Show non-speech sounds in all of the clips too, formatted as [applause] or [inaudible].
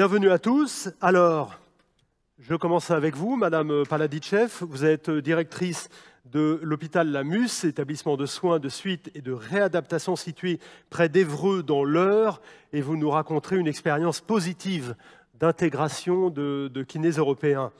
Bienvenue à tous. Alors, je commence avec vous, Madame Paladichev. Vous êtes directrice de l'hôpital La Mus, établissement de soins de suite et de réadaptation situé près d'Evreux dans l'Eure, et vous nous raconterez une expérience positive d'intégration de kinés européens.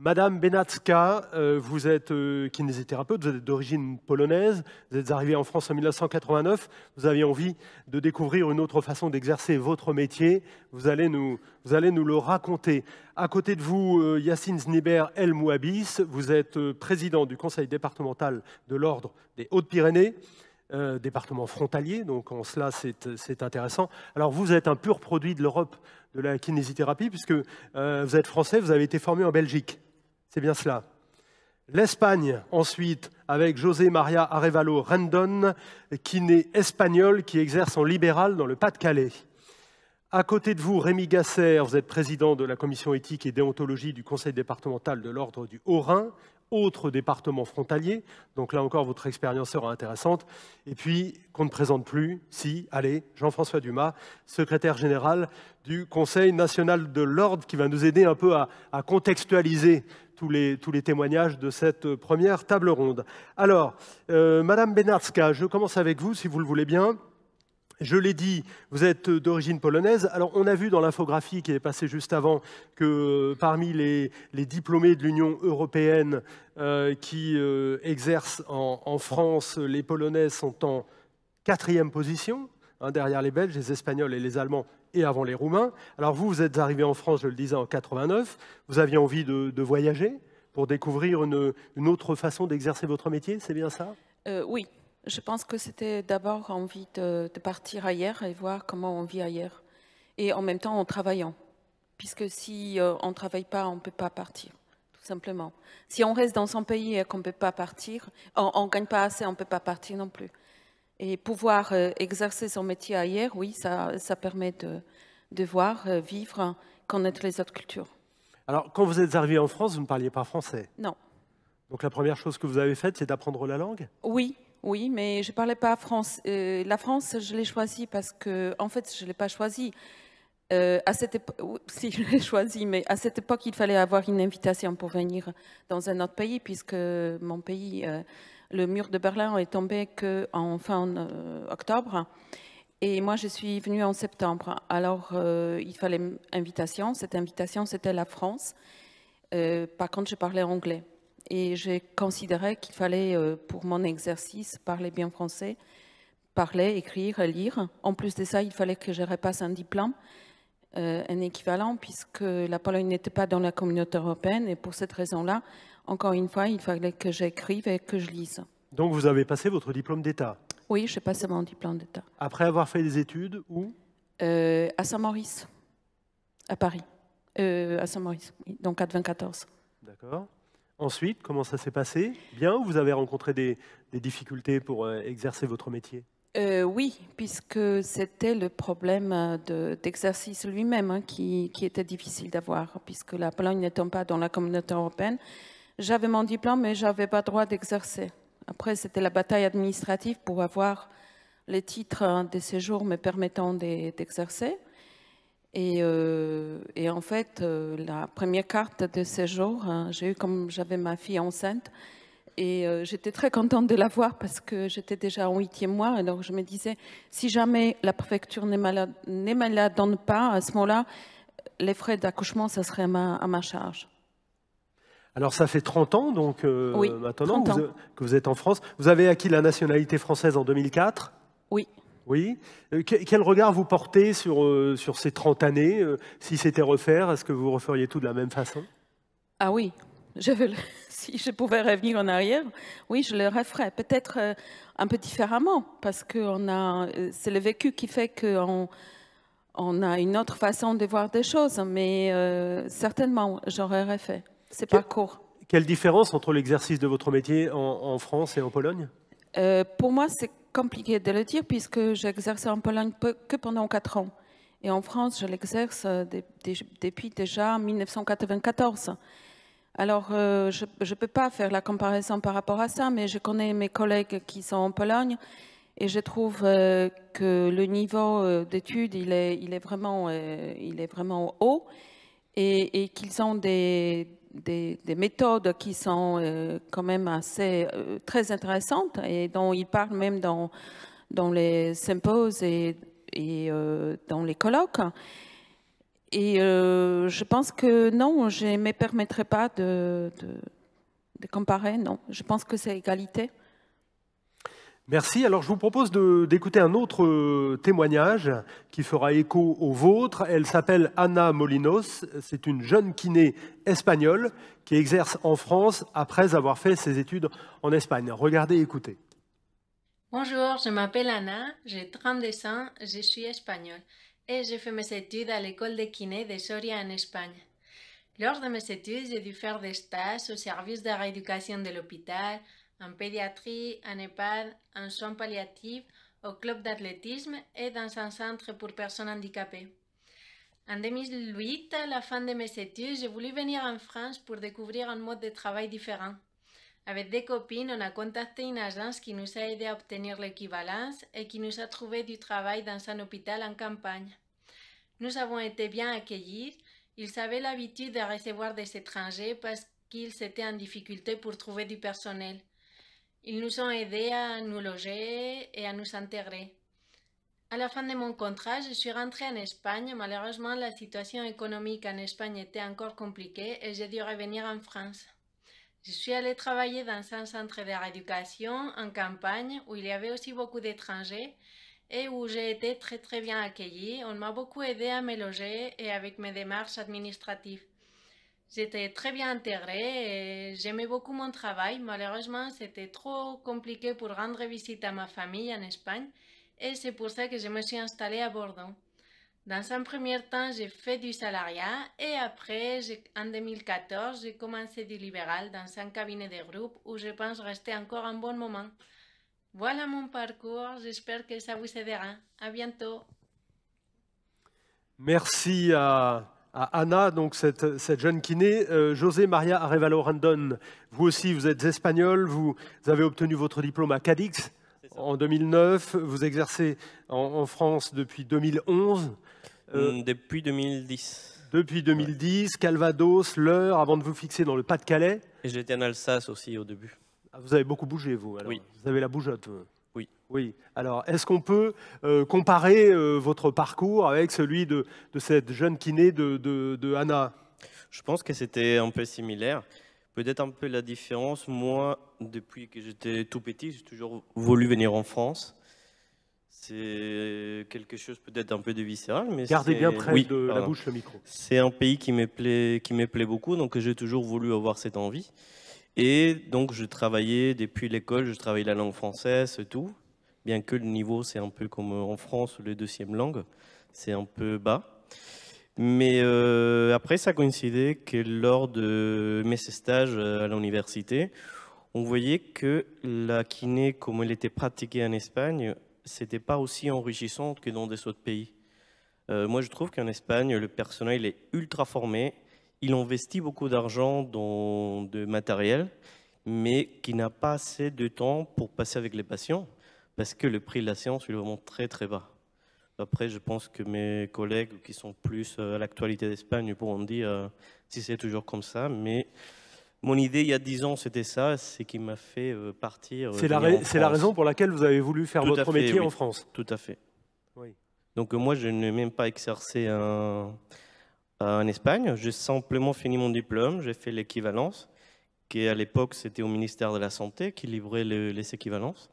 Madame Benatska, euh, vous êtes euh, kinésithérapeute, vous êtes d'origine polonaise, vous êtes arrivée en France en 1989, vous aviez envie de découvrir une autre façon d'exercer votre métier, vous allez, nous, vous allez nous le raconter. À côté de vous, euh, Yacine Zniber El Mouabis, vous êtes président du conseil départemental de l'Ordre des Hautes-Pyrénées. département frontalier, donc en cela c'est intéressant. Alors vous êtes un pur produit de l'Europe de la kinésithérapie, puisque vous êtes français, vous avez été formé en Belgique. C'est bien cela. L'Espagne, ensuite, avec José Maria Arevalo Rendon, kiné espagnol qui exerce en libéral dans le Pas-de-Calais. À côté de vous, Rémi Gasser, vous êtes président de la commission éthique et déontologie du conseil départemental de l'ordre du Haut-Rhin, autre département frontalier. Donc là encore, votre expérience sera intéressante. Et puis, qu'on ne présente plus, si, allez, Jean-François Dumas, secrétaire général du Conseil national de l'ordre, qui va nous aider un peu à, contextualiser tous les, témoignages de cette première table ronde. Alors, euh, Madame Benarska, je commence avec vous, si vous le voulez bien. Je l'ai dit, vous êtes d'origine polonaise. Alors, on a vu dans l'infographie qui est passée juste avant que parmi les, diplômés de l'Union européenne euh, qui euh, exercent en, France, les Polonaises sont en quatrième position, hein, derrière les Belges, les Espagnols et les Allemands, et avant les Roumains. Alors, vous, vous êtes arrivé en France, je le disais, en 89. Vous aviez envie de, voyager pour découvrir une, autre façon d'exercer votre métier, c'est bien ça? Euh, Oui, je pense que c'était d'abord envie de, partir ailleurs et voir comment on vit ailleurs. Et en même temps en travaillant. Puisque si euh, on ne travaille pas, on ne peut pas partir, tout simplement. Si on reste dans son pays et qu'on ne peut pas partir, on ne gagne pas assez, on ne peut pas partir non plus. Et pouvoir euh, exercer son métier ailleurs, oui, ça, ça permet de, de voir, euh, vivre, connaître les autres cultures. Alors, quand vous êtes arrivé en France, vous ne parliez pas français? Non. Donc la première chose que vous avez faite, c'est d'apprendre la langue? Oui, oui, mais je ne parlais pas France. Euh, la France, je l'ai choisie parce que, en fait, je ne l'ai pas choisie. Euh, à cette [laughs] si je l'ai choisi, mais à cette époque, il fallait avoir une invitation pour venir dans un autre pays, puisque mon pays, euh, le mur de Berlin est tombé qu'en fin octobre. Et moi, je suis venue en septembre. Alors, il fallait une invitation. Cette invitation, c'était la France. par contre, je parlais anglais et j'ai considéré qu'il fallait, euh, pour mon exercice, parler bien français, parler, écrire, lire. En plus de ça, il fallait que je repasse un diplôme, euh, un équivalent, puisque la Pologne n'était pas dans la communauté européenne. Et pour cette raison-là, encore une fois, il fallait que j'écrive et que je lise. Donc vous avez passé votre diplôme d'État? Oui, j'ai passé mon diplôme d'État. Après avoir fait des études, où? Euh, À Saint-Maurice, à Paris. à Saint-Maurice, donc à 24. D'accord. Ensuite, comment ça s'est passé? Bien ou vous avez rencontré des, difficultés pour euh, exercer votre métier? Euh, Oui, puisque c'était le problème d'exercice lui-même hein, qui, était difficile d'avoir, puisque la Pologne n'étant pas dans la communauté européenne, j'avais mon diplôme, mais je n'avais pas droit d'exercer. Après, c'était la bataille administrative pour avoir les titres hein, de séjour me permettant d'exercer. Euh, et, en fait, euh, la première carte de séjour, hein, j'ai eu comme j'avais ma fille enceinte. Et euh, j'étais très contente de l'avoir parce que j'étais déjà en huitième mois. Alors je me disais, si jamais la préfecture ne me la, donne pas, à ce moment-là, les frais d'accouchement, ça serait à ma, charge. Alors ça fait 30 ans donc maintenant que vous êtes en France. Vous avez acquis la nationalité française en 2004 Oui. Oui. Euh, quel regard vous portez sur, euh, sur ces 30 années? Euh, Si c'était refaire, est-ce que vous referiez tout de la même façon? Ah oui. Je veux [laughs] si je pouvais revenir en arrière, oui, je le referais. Peut-être un peu différemment, parce que c'est le vécu qui fait qu'on on a une autre façon de voir des choses, mais certainement, j'aurais refait. C'est pas court. Quelle différence entre l'exercice de votre métier en, France et en Pologne? Pour moi, c'est compliqué de le dire puisque j'exerce en Pologne que pendant quatre ans. Et en France, je l'exerce euh, depuis déjà 1994. Alors, euh, je ne peux pas faire la comparaison par rapport à ça, mais je connais mes collègues qui sont en Pologne Et je trouve euh, que le niveau euh, d'études, il est, il, est il est vraiment haut et, et qu'ils ont des, des, des, méthodes qui sont quand même assez très intéressantes et dont ils parlent même dans, dans les symposies et, et dans les colloques. Et euh, je pense que non, je ne me permettrai pas de, de, comparer, non. Je pense que c'est égalité. Merci. Alors je vous propose d'écouter un autre euh, témoignage qui fera écho au vôtre. Elle s'appelle Anna Molinos. C'est une jeune kiné espagnole qui exerce en France après avoir fait ses études en Espagne. Regardez, écoutez. Bonjour, je m'appelle Anna, j'ai 32 ans, je suis espagnole et j'ai fait mes études à l'école de kiné de Soria en Espagne. Lors de mes études, j'ai dû faire des stages au service de rééducation de l'hôpital, en pédiatrie, en EHPAD, en soins palliatifs, au club d'athlétisme et dans un centre pour personnes handicapées. En 2008, à la fin de mes études, j'ai voulu venir en France pour découvrir un mode de travail différent. Avec des copines, on a contacté une agence qui nous a aidé à obtenir l'équivalence et qui nous a trouvé du travail dans un hôpital en campagne. Nous avons été bien accueillis. Ils avaient l'habitude de recevoir des étrangers parce qu'ils étaient en difficulté pour trouver du personnel. Ils nous ont aidés à nous loger et à nous intégrer. À la fin de mon contrat, je suis rentrée en Espagne. Malheureusement, la situation économique en Espagne était encore compliquée et j'ai dû revenir en France. Je suis allée travailler dans un centre de rééducation en campagne où il y avait aussi beaucoup d'étrangers et où j'ai été très très bien accueillie. On m'a beaucoup aidé à me loger et avec mes démarches administratives. J'étais très bien intégrée et j'aimais beaucoup mon travail. Malheureusement, c'était trop compliqué pour rendre visite à ma famille en Espagne et c'est pour ça que je me suis installée à Bordeaux. Dans un premier temps, j'ai fait du salariat et après, en 2014, j'ai commencé du libéral dans un cabinet de groupe où je pense rester encore un bon moment. Voilà mon parcours, j'espère que ça vous aidera. À bientôt. Merci à, Anna, donc cette, cette jeune kiné. Euh, José Maria Arevalo Randon, vous aussi, vous êtes espagnol, vous avez obtenu votre diplôme à Cadix en 2009, vous exercez en France depuis 2011. Euh, mm, depuis 2010. Depuis 2010, Calvados, l'heure, avant de vous fixer dans le Pas-de-Calais. Et j'étais en Alsace aussi au début. Ah, vous avez beaucoup bougé, vous alors. Oui. Vous avez la bougeotte. Oui. Oui. Alors, est-ce qu'on peut euh, comparer euh, votre parcours avec celui de, cette jeune kiné de, de, Anna? Je pense que c'était un peu similaire. Peut-être un peu la différence, moi, depuis que j'étais tout petit, j'ai toujours voulu venir en France. C'est quelque chose peut-être un peu de viscéral, mais gardez bien près de la bouche le micro. C'est un pays qui me plaît, qui me plaît beaucoup, donc j'ai toujours voulu avoir cette envie. Et donc je travaillais depuis l'école, je travaillais la langue française et tout, bien que le niveau c'est un peu comme en France le deuxième langue, c'est un peu bas. Mais euh, après ça coïncidait que lors de mes stages à l'université, on voyait que la kiné, comme elle était pratiquée en Espagne, c'était pas aussi enrichissant que dans des autres pays. Euh, moi, je trouve qu'en Espagne, le personnel est ultra formé. Il investit beaucoup d'argent dans de matériel, mais qui n'a pas assez de temps pour passer avec les patients, parce que le prix de la séance est vraiment très très bas. Après, je pense que mes collègues qui sont plus euh, à l'actualité d'Espagne pourront dire euh, si c'est toujours comme ça, mais mon idée il y a dix ans, c'était ça, c'est qui m'a fait euh, partir. C'est la, la, raison pour laquelle vous avez voulu faire votre métier en France Tout à fait. Oui. Donc moi, je n'ai même pas exercé en Espagne. J'ai simplement fini mon diplôme, j'ai fait l'équivalence, qui à l'époque, c'était au ministère de la Santé qui livrait les équivalences.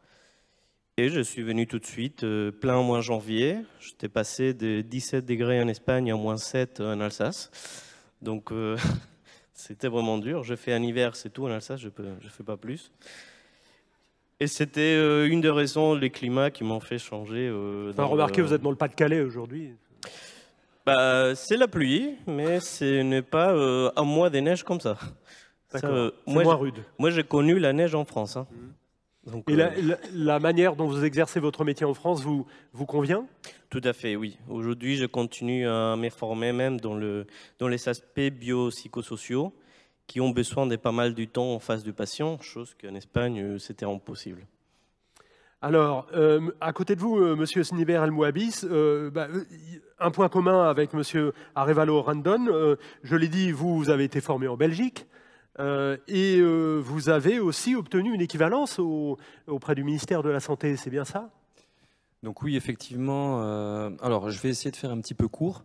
Et je suis venu tout de suite, euh, plein au mois de janvier. J'étais passé de 17 degrés en Espagne à moins 7 en Alsace. Donc... Euh, [laughs] C'était vraiment dur. Je fais un hiver, c'est tout en Alsace, je ne je fais pas plus. Et c'était euh, une des raisons, les climats, qui m'ont fait changer. Enfin, remarquez, vous êtes dans le Pas-de-Calais aujourd'hui. Bah, c'est la pluie, mais ce n'est pas un mois de neige comme ça. D'accord. moi, moins rude. Moi, j'ai connu la neige en France. Hein. Mmh. Et euh, la, manière dont vous exercez votre métier en France vous, vous convient? Tout à fait, oui. Aujourd'hui, je continue à me former même dans, le, dans les aspects biopsychosociaux qui ont besoin de pas mal du temps en face du patient, chose qu'en Espagne, euh, c'était impossible. Alors, euh, à côté de vous, euh, Monsieur Sniber El Mouabis, euh, bah, un point commun avec Monsieur Arevalo Randon. je l'ai dit, vous, vous avez été formé en Belgique. Et vous avez aussi obtenu une équivalence auprès du ministère de la Santé, c'est bien ça? Donc oui, effectivement. alors, je vais essayer de faire un petit peu court.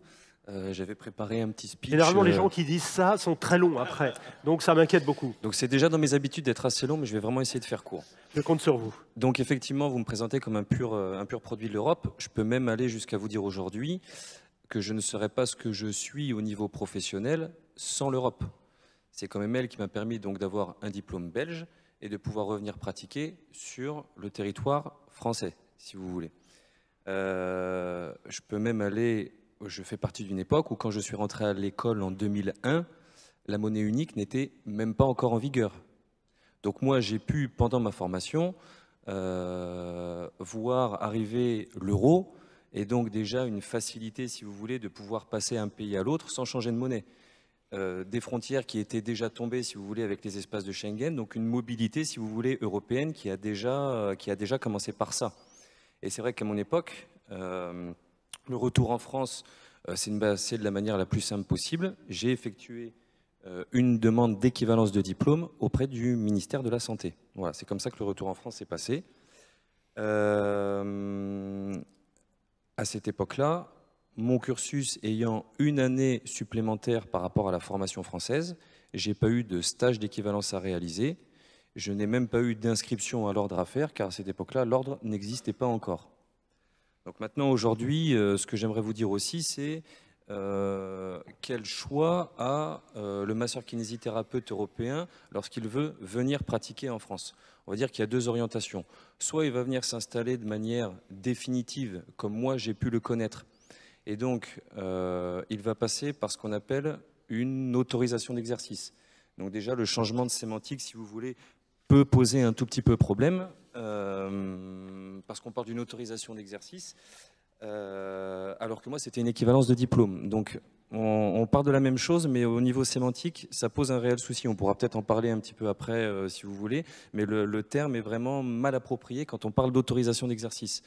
Euh, j'avais préparé un petit speech. Généralement, les euh, gens qui disent ça sont très longs après. Donc ça m'inquiète beaucoup. Donc c'est déjà dans mes habitudes d'être assez long, mais je vais vraiment essayer de faire court. Je compte sur vous. Donc effectivement, vous me présentez comme un pur, euh, un pur produit de l'Europe. Je peux même aller jusqu'à vous dire aujourd'hui que je ne serais pas ce que je suis au niveau professionnel sans l'Europe. C'est quand même elle qui m'a permis donc d'avoir un diplôme belge et de pouvoir revenir pratiquer sur le territoire français, si vous voulez. je peux même aller je fais partie d'une époque où quand je suis rentré à l'école en 2001, la monnaie unique n'était même pas encore en vigueur. Donc moi, j'ai pu, pendant ma formation, euh, voir arriver l'euro et donc déjà une facilité, si vous voulez, de pouvoir passer d'un pays à l'autre sans changer de monnaie. Euh, des frontières qui étaient déjà tombées, si vous voulez, avec les espaces de Schengen, donc une mobilité, si vous voulez, européenne qui a déjà, qui a déjà commencé par ça. Et c'est vrai qu'à mon époque, euh, le retour en France, euh, c'est de la manière la plus simple possible. J'ai effectué euh, une demande d'équivalence de diplôme auprès du ministère de la Santé. Voilà, c'est comme ça que le retour en France s'est passé. Euh, à cette époque-là, mon cursus ayant une année supplémentaire par rapport à la formation française, j'ai pas eu de stage d'équivalence à réaliser. Je n'ai même pas eu d'inscription à l'ordre à faire, car à cette époque-là, l'ordre n'existait pas encore. Donc maintenant, aujourd'hui, euh, ce que j'aimerais vous dire aussi, c'est euh, quel choix a euh, le masseur kinésithérapeute européen lorsqu'il veut venir pratiquer en France On va dire qu'il y a deux orientations. Soit il va venir s'installer de manière définitive, comme moi j'ai pu le connaître, et donc il va passer par ce qu'on appelle une autorisation d'exercice. Donc déjà, le changement de sémantique, si vous voulez, peut poser un tout petit peu problème, euh, parce qu'on parle d'une autorisation d'exercice, euh, alors que moi c'était une équivalence de diplôme. Donc on, parle de la même chose, mais au niveau sémantique, ça pose un réel souci. On pourra peut-être en parler un petit peu après, euh, si vous voulez, mais le, terme est vraiment mal approprié quand on parle d'autorisation d'exercice.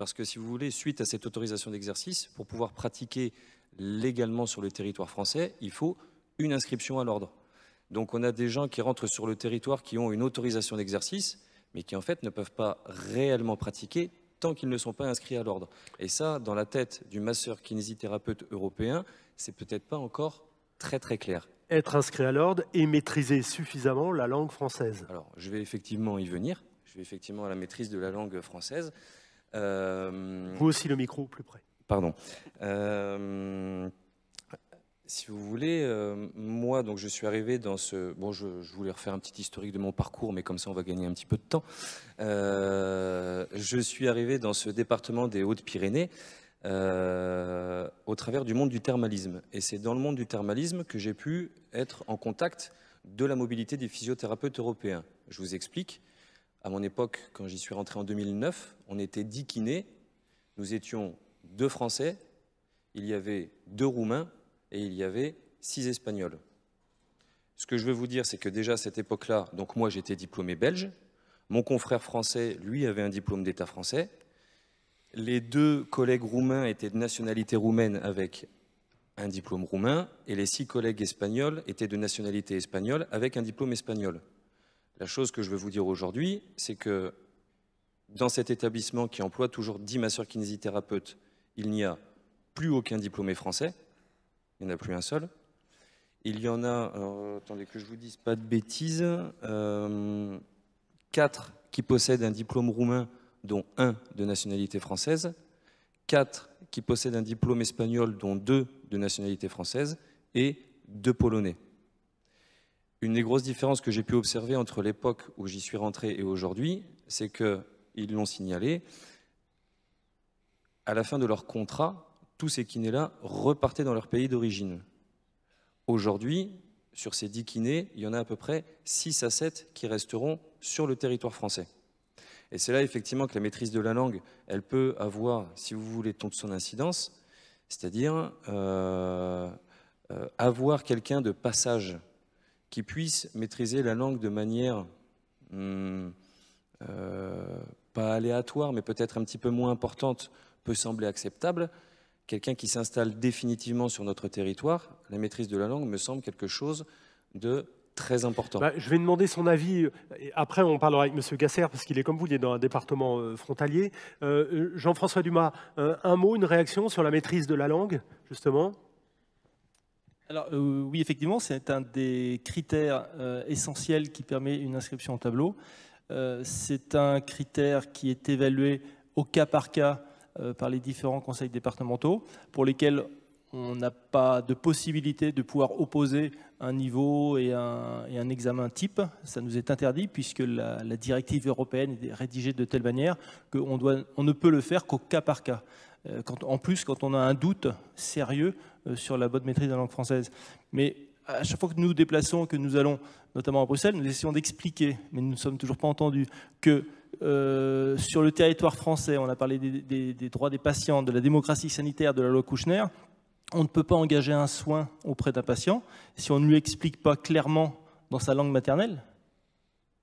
Parce que si vous voulez, suite à cette autorisation d'exercice, pour pouvoir pratiquer légalement sur le territoire français, il faut une inscription à l'ordre. Donc on a des gens qui rentrent sur le territoire qui ont une autorisation d'exercice, mais qui en fait ne peuvent pas réellement pratiquer tant qu'ils ne sont pas inscrits à l'ordre. Et ça, dans la tête du masseur kinésithérapeute européen, c'est peut-être pas encore très très clair. Être inscrit à l'ordre et maîtriser suffisamment la langue française. Alors, je vais effectivement y venir. Je vais effectivement à la maîtrise de la langue française. Euh, Vous aussi le micro plus près. Pardon. Euh, si vous voulez, euh, moi, donc je suis arrivé dans ce. Bon, je, voulais refaire un petit historique de mon parcours, mais comme ça, on va gagner un petit peu de temps. Euh, je suis arrivé dans ce département des Hautes-Pyrénées euh, au travers du monde du thermalisme. Et c'est dans le monde du thermalisme que j'ai pu être en contact de la mobilité des physiothérapeutes européens. Je vous explique. À mon époque, quand j'y suis rentré en 2009, on était dix kinés. Nous étions deux Français. Il y avait deux Roumains et il y avait six Espagnols. Ce que je veux vous dire, c'est que déjà à cette époque-là, donc moi j'étais diplômé belge, mon confrère français, lui, avait un diplôme d'État français, les deux collègues roumains étaient de nationalité roumaine avec un diplôme roumain, et les six collègues espagnols étaient de nationalité espagnole avec un diplôme espagnol. La chose que je veux vous dire aujourd'hui, c'est que dans cet établissement qui emploie toujours dix masseurs kinésithérapeutes, il n'y a plus aucun diplômé français, il n'y en a plus un seul. Il y en a, attendez que je vous dise pas de bêtises, euh, qui possèdent un diplôme roumain, dont un de nationalité française, quatre qui possèdent un diplôme espagnol, dont deux de nationalité française, et deux polonais. Une des grosses différences que j'ai pu observer entre l'époque où j'y suis rentré et aujourd'hui, c'est qu'ils l'ont signalé, à la fin de leur contrat, tous ces kinés-là repartaient dans leur pays d'origine. Aujourd'hui, sur ces 10 kinés, il y en a à peu près 6 à 7 qui resteront sur le territoire français. Et c'est là effectivement que la maîtrise de la langue, elle peut avoir, si vous voulez, toute son incidence, c'est-à-dire euh, euh, avoir quelqu'un de passage qui puisse maîtriser la langue de manière hum, euh, pas aléatoire, mais peut-être un petit peu moins importante, peut sembler acceptable, quelqu'un qui s'installe définitivement sur notre territoire, la maîtrise de la langue me semble quelque chose de très important. Bah, je vais demander son avis. Après, on parlera avec M. Gasser, parce qu'il est comme vous, il est dans un département euh, frontalier. Euh, Jean-François Dumas, un mot, une réaction sur la maîtrise de la langue, justement? Alors, oui, effectivement, c'est un des critères essentiels qui permet une inscription au tableau. Euh, c'est un critère qui est évalué au cas par cas euh, par les différents conseils départementaux, pour lesquels on n'a pas de possibilité de pouvoir opposer un niveau et un, examen type. Ça nous est interdit puisque la, directive européenne est rédigée de telle manière qu'on on ne peut le faire qu'au cas par cas. Euh, en plus, quand on a un doute sérieux sur la bonne maîtrise de la langue française. Mais à chaque fois que nous nous déplaçons, que nous allons notamment à Bruxelles, nous essayons d'expliquer, mais nous ne sommes toujours pas entendus, que euh, sur le territoire français, on a parlé des, des, droits des patients, de la démocratie sanitaire, de la loi Kouchner, on ne peut pas engager un soin auprès d'un patient si on ne lui explique pas clairement dans sa langue maternelle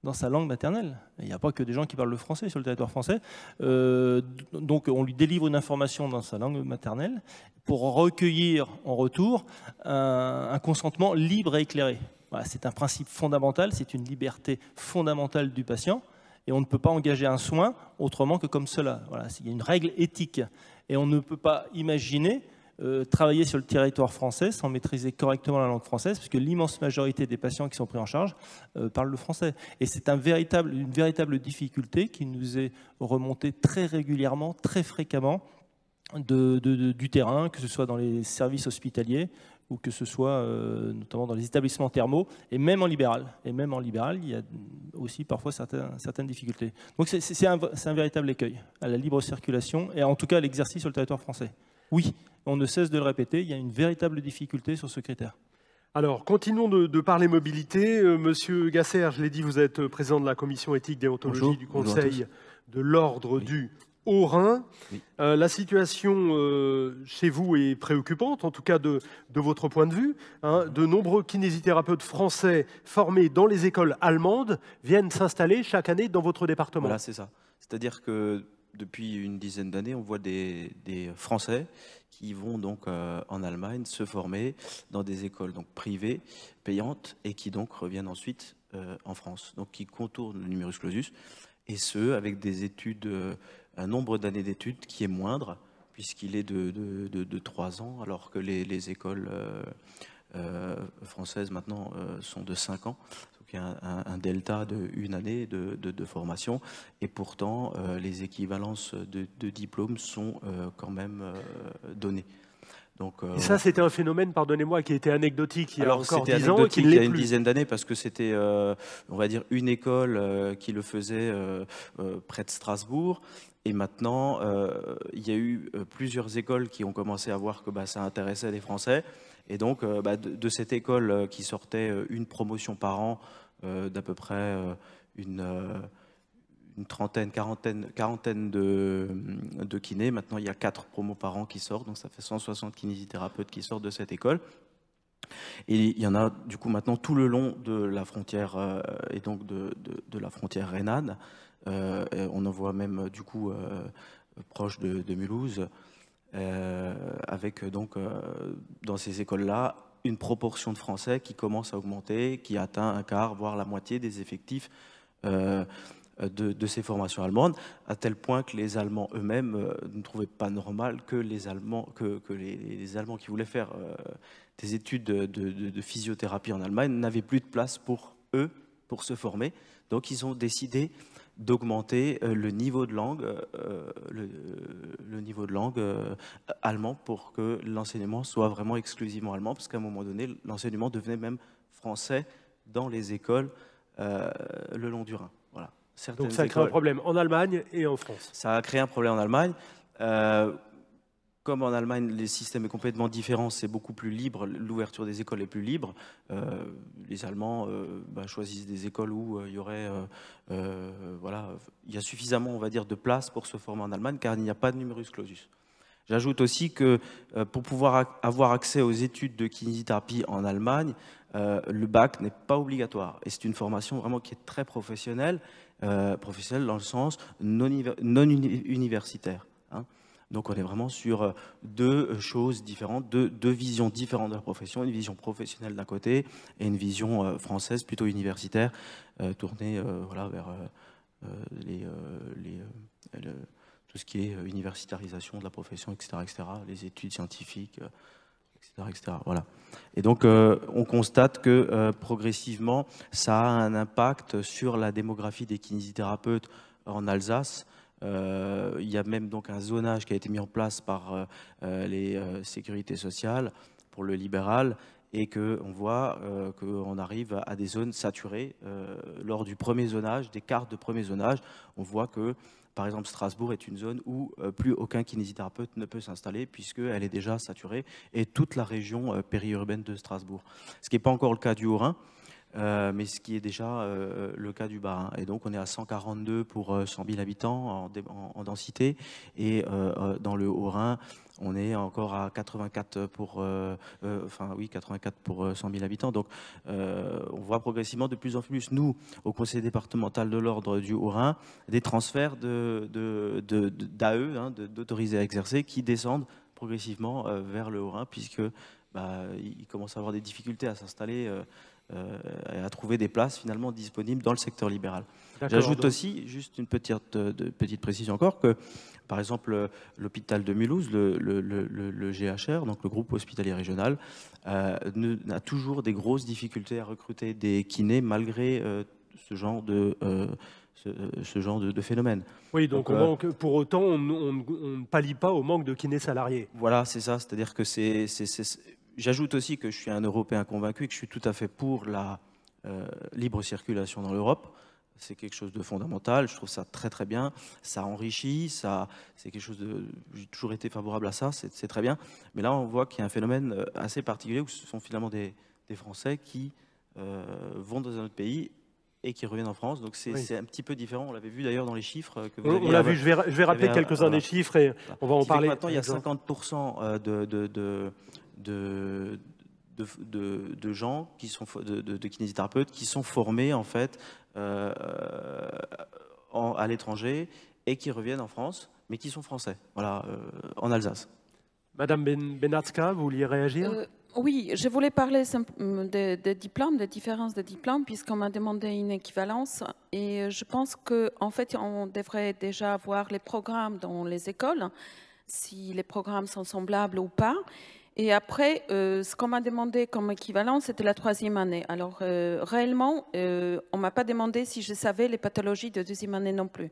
dans sa langue maternelle. Il n'y a pas que des gens qui parlent le français sur le territoire français. Euh, donc on lui délivre une information dans sa langue maternelle pour recueillir en retour un, consentement libre et éclairé. c'est un principe fondamental, c'est une liberté fondamentale du patient. Et on ne peut pas engager un soin autrement que comme cela. Voilà, il y a une règle éthique. Et on ne peut pas imaginer euh, travailler sur le territoire français sans maîtriser correctement la langue française, puisque l'immense majorité des patients qui sont pris en charge euh, parlent le français. Et c'est une véritable difficulté qui nous est remontée très régulièrement, très fréquemment du terrain, que ce soit dans les services hospitaliers ou que ce soit euh, notamment dans les établissements thermaux, et même en libéral. Et même en libéral, il y a aussi parfois certaines, difficultés. Donc c'est un, véritable écueil à la libre circulation et en tout cas à l'exercice sur le territoire français. Oui, on ne cesse de le répéter, il y a une véritable difficulté sur ce critère. Alors, continuons de, parler mobilité. Euh, Monsieur Gasser, je l'ai dit, vous êtes président de la commission éthique déontologie du Conseil de l'ordre du Haut-Rhin. Euh, la situation euh, chez vous est préoccupante, en tout cas de, votre point de vue. Hein. De nombreux kinésithérapeutes français formés dans les écoles allemandes viennent s'installer chaque année dans votre département. Voilà, c'est ça. C'est-à-dire que depuis une dizaine d'années, on voit des, Français qui vont donc euh, en Allemagne se former dans des écoles donc privées, payantes, et qui donc reviennent ensuite euh, en France. Donc qui contournent le numerus clausus, et ce, avec des études, euh, un nombre d'années d'études qui est moindre, puisqu'il est de, de, 3 ans, alors que les, les écoles françaises maintenant sont de 5 ans il y a un, delta de une année de, formation, et pourtant euh, les équivalences de, diplômes sont euh, quand même euh, données. Donc, et ça, c'était un phénomène, pardonnez-moi, qui était anecdotique il y a encore 10 ans il y a une dizaine d'années parce que c'était, on va dire, une école qui le faisait près de Strasbourg. Et maintenant, il y a eu plusieurs écoles qui ont commencé à voir que bah, ça intéressait les Français. Et donc, euh, bah, de, cette école euh, qui sortait euh, une promotion par an d'à peu près une, trentaine, quarantaine, quarantaine de, kinés, maintenant il y a quatre promos par an qui sortent, donc ça fait 160 kinésithérapeutes qui sortent de cette école. Et il y en a du coup maintenant tout le long de la frontière et donc de, la frontière rhénane. on en voit même du coup proche de, Mulhouse. Euh, avec euh, donc euh, dans ces écoles-là une proportion de Français qui commence à augmenter, qui atteint un quart, voire la moitié des effectifs de, ces formations allemandes, à tel point que les Allemands eux-mêmes ne trouvaient pas normal que les Allemands, que, les, Allemands qui voulaient faire des études de, de, physiothérapie en Allemagne n'avaient plus de place pour eux pour se former. Donc ils ont décidé d'augmenter euh, le niveau de langue, euh, euh, le, niveau de langue allemand pour que l'enseignement soit vraiment exclusivement allemand, parce qu'à un moment donné, l'enseignement devenait même français dans les écoles le long du Rhin. Voilà. Donc ça a créé un problème en Allemagne et en France. Ça a créé un problème en Allemagne comme en Allemagne, le système est complètement différent, c'est beaucoup plus libre, l'ouverture des écoles est plus libre. Euh, les Allemands euh, bah, choisissent des écoles où euh, il y aurait, voilà, il y a suffisamment, on va dire, de place pour se former en Allemagne, car il n'y a pas de numerus clausus. J'ajoute aussi que pour pouvoir avoir accès aux études de kinésithérapie en Allemagne, le bac n'est pas obligatoire. Et c'est une formation vraiment qui est très professionnelle professionnelle dans le sens non, universitaire. Hein. Donc on est vraiment sur deux choses différentes, deux, visions différentes de la profession, une vision professionnelle d'un côté et une vision française plutôt universitaire, tournée voilà, vers les, tout ce qui est universitarisation de la profession, etc., etc., les études scientifiques, etc. Voilà. Et donc, euh, on constate que euh, progressivement, ça a un impact sur la démographie des kinésithérapeutes en Alsace. Euh, il y a même donc un zonage qui a été mis en place par les sécurités sociales pour le libéral et qu'on voit qu'on arrive à des zones saturées. lors du premier zonage, des cartes de premier zonage, on voit que par exemple, Strasbourg est une zone où euh, plus aucun kinésithérapeute ne peut s'installer puisqu'elle est déjà saturée et toute la région euh, périurbaine de Strasbourg. Ce qui n'est pas encore le cas du Haut-Rhin, euh, mais ce qui est déjà le cas du Bas. Et donc on est à 142 pour 100 000 habitants en, densité, et dans le Haut-Rhin, on est encore à 84 pour, euh, euh, enfin oui, 84 pour 100 euh, 000 habitants. Donc, on voit progressivement de plus en plus, nous, au Conseil départemental de l'ordre du Haut-Rhin, des transferts d'AE, de, de, hein, d'autorisés à exercer, qui descendent progressivement vers le Haut-Rhin, puisque bah, commencent à avoir des difficultés à s'installer et à trouver des places finalement disponibles dans le secteur libéral. J'ajoute aussi, juste une petite, de, petite précision encore, que par exemple, l'hôpital de Mulhouse, le, GHR, donc le groupe hospitalier régional, euh, a toujours des grosses difficultés à recruter des kinés malgré euh, ce genre de, euh, ce, genre de, phénomène. Oui, donc, pour autant, on, ne pallie pas au manque de kinés salariés. Voilà, c'est ça. C'est-à-dire que c'est. J'ajoute aussi que je suis un Européen convaincu et que je suis tout à fait pour la libre circulation dans l'Europe c'est quelque chose de fondamental. Je trouve ça très très bien. Ça enrichit, ça, c'est quelque chose de. J'ai toujours été favorable à ça. C'est très bien. Mais là, on voit qu'il y a un phénomène euh, assez particulier où ce sont finalement des, Français qui euh, vont dans un autre pays et qui reviennent en France. Donc c'est un petit peu différent. On l'avait vu d'ailleurs dans les chiffres. Que vous on, l'a vu. Je vais, je vais rappeler quelques-uns des chiffres et on va en parler. Maintenant, il y a 50% euh, de, de, de, de de, de, gens qui sont de, de, kinésithérapeutes qui sont formés en fait euh, à l'étranger et qui reviennent en France, mais qui sont français, voilà, euh, en Alsace. Madame ben Benatska, vous vouliez réagir? Euh, Oui, je voulais parler des diplômes, des différences de diplômes, puisqu'on m'a demandé une équivalence. Et je pense qu'en en fait, on devrait déjà avoir les programmes dans les écoles, si les programmes sont semblables ou pas. Et après, euh, ce qu'on m'a demandé comme équivalent, c'était la troisième année. Alors, euh, réellement, euh, on ne m'a pas demandé si je savais les pathologies de deuxième année non plus,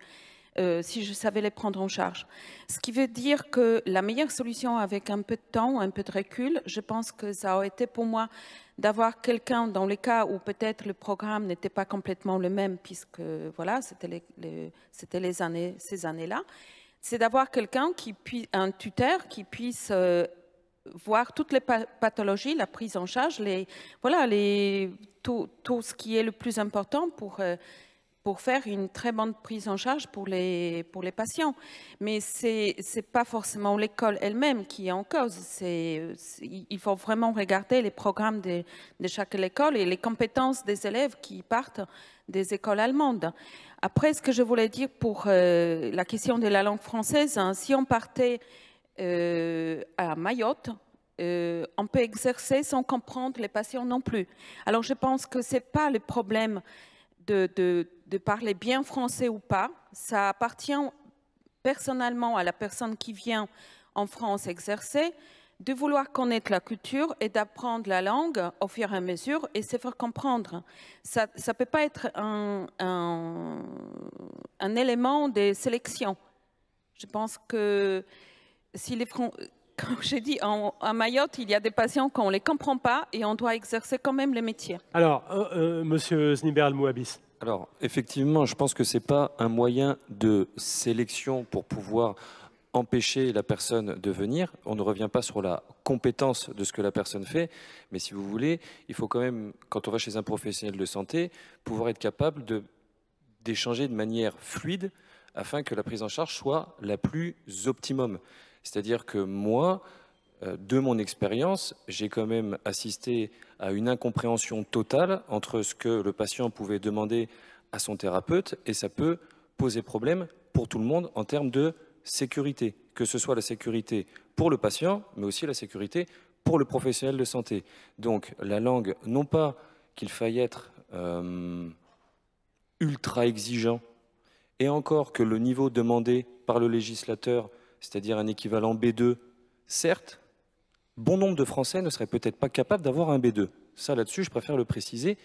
si je savais les prendre en charge. Ce qui veut dire que la meilleure solution avec un peu de temps, un peu de recul, je pense que ça aurait été pour moi d'avoir quelqu'un dans les cas où peut-être le programme n'était pas complètement le même, puisque voilà, c'était les, années, ces années-là, c'est d'avoir quelqu'un qui puisse, un tuteur qui puisse voir toutes les pathologies, la prise en charge, voilà, tout, ce qui est le plus important pour, euh, pour faire une très bonne prise en charge pour les, pour les patients. Mais ce n'est pas forcément l'école elle-même qui est en cause. il faut vraiment regarder les programmes de, de, chaque école et les compétences des élèves qui partent des écoles allemandes. Après, ce que je voulais dire pour euh, la question de la langue française, hein, si on partait euh, à Mayotte, euh, on peut exercer sans comprendre les patients non plus. Alors je pense que ce n'est pas le problème de, de, parler bien français ou pas. Ça appartient personnellement à la personne qui vient en France exercer de vouloir connaître la culture et d'apprendre la langue au fur et à mesure et se faire comprendre. Ça ne peut pas être un, un, un élément de sélection. Je pense que si les [laughs] comme j'ai dit, en, à Mayotte, il y a des patients qu'on ne les comprend pas et on doit exercer quand même les métiers. Alors, euh, euh Monsieur Sniber Al-Mouabis. Alors, effectivement, je pense que ce n'est pas un moyen de sélection pour pouvoir empêcher la personne de venir. On ne revient pas sur la compétence de ce que la personne fait, mais si vous voulez, il faut quand même, quand on va chez un professionnel de santé, pouvoir être capable d'échanger de manière fluide afin que la prise en charge soit la plus optimum. C'est-à-dire que moi, euh, de mon expérience, j'ai quand même assisté à une incompréhension totale entre ce que le patient pouvait demander à son thérapeute et ça peut poser problème pour tout le monde en termes de sécurité, que ce soit la sécurité pour le patient, mais aussi la sécurité pour le professionnel de santé. Donc la langue, non pas qu'il faille être euh, ultra exigeant, et encore que le niveau demandé par le législateur, c'est-à-dire un équivalent B2, certes, bon nombre de Français ne seraient peut-être pas capables d'avoir un B2. Ça, là-dessus, je préfère le préciser,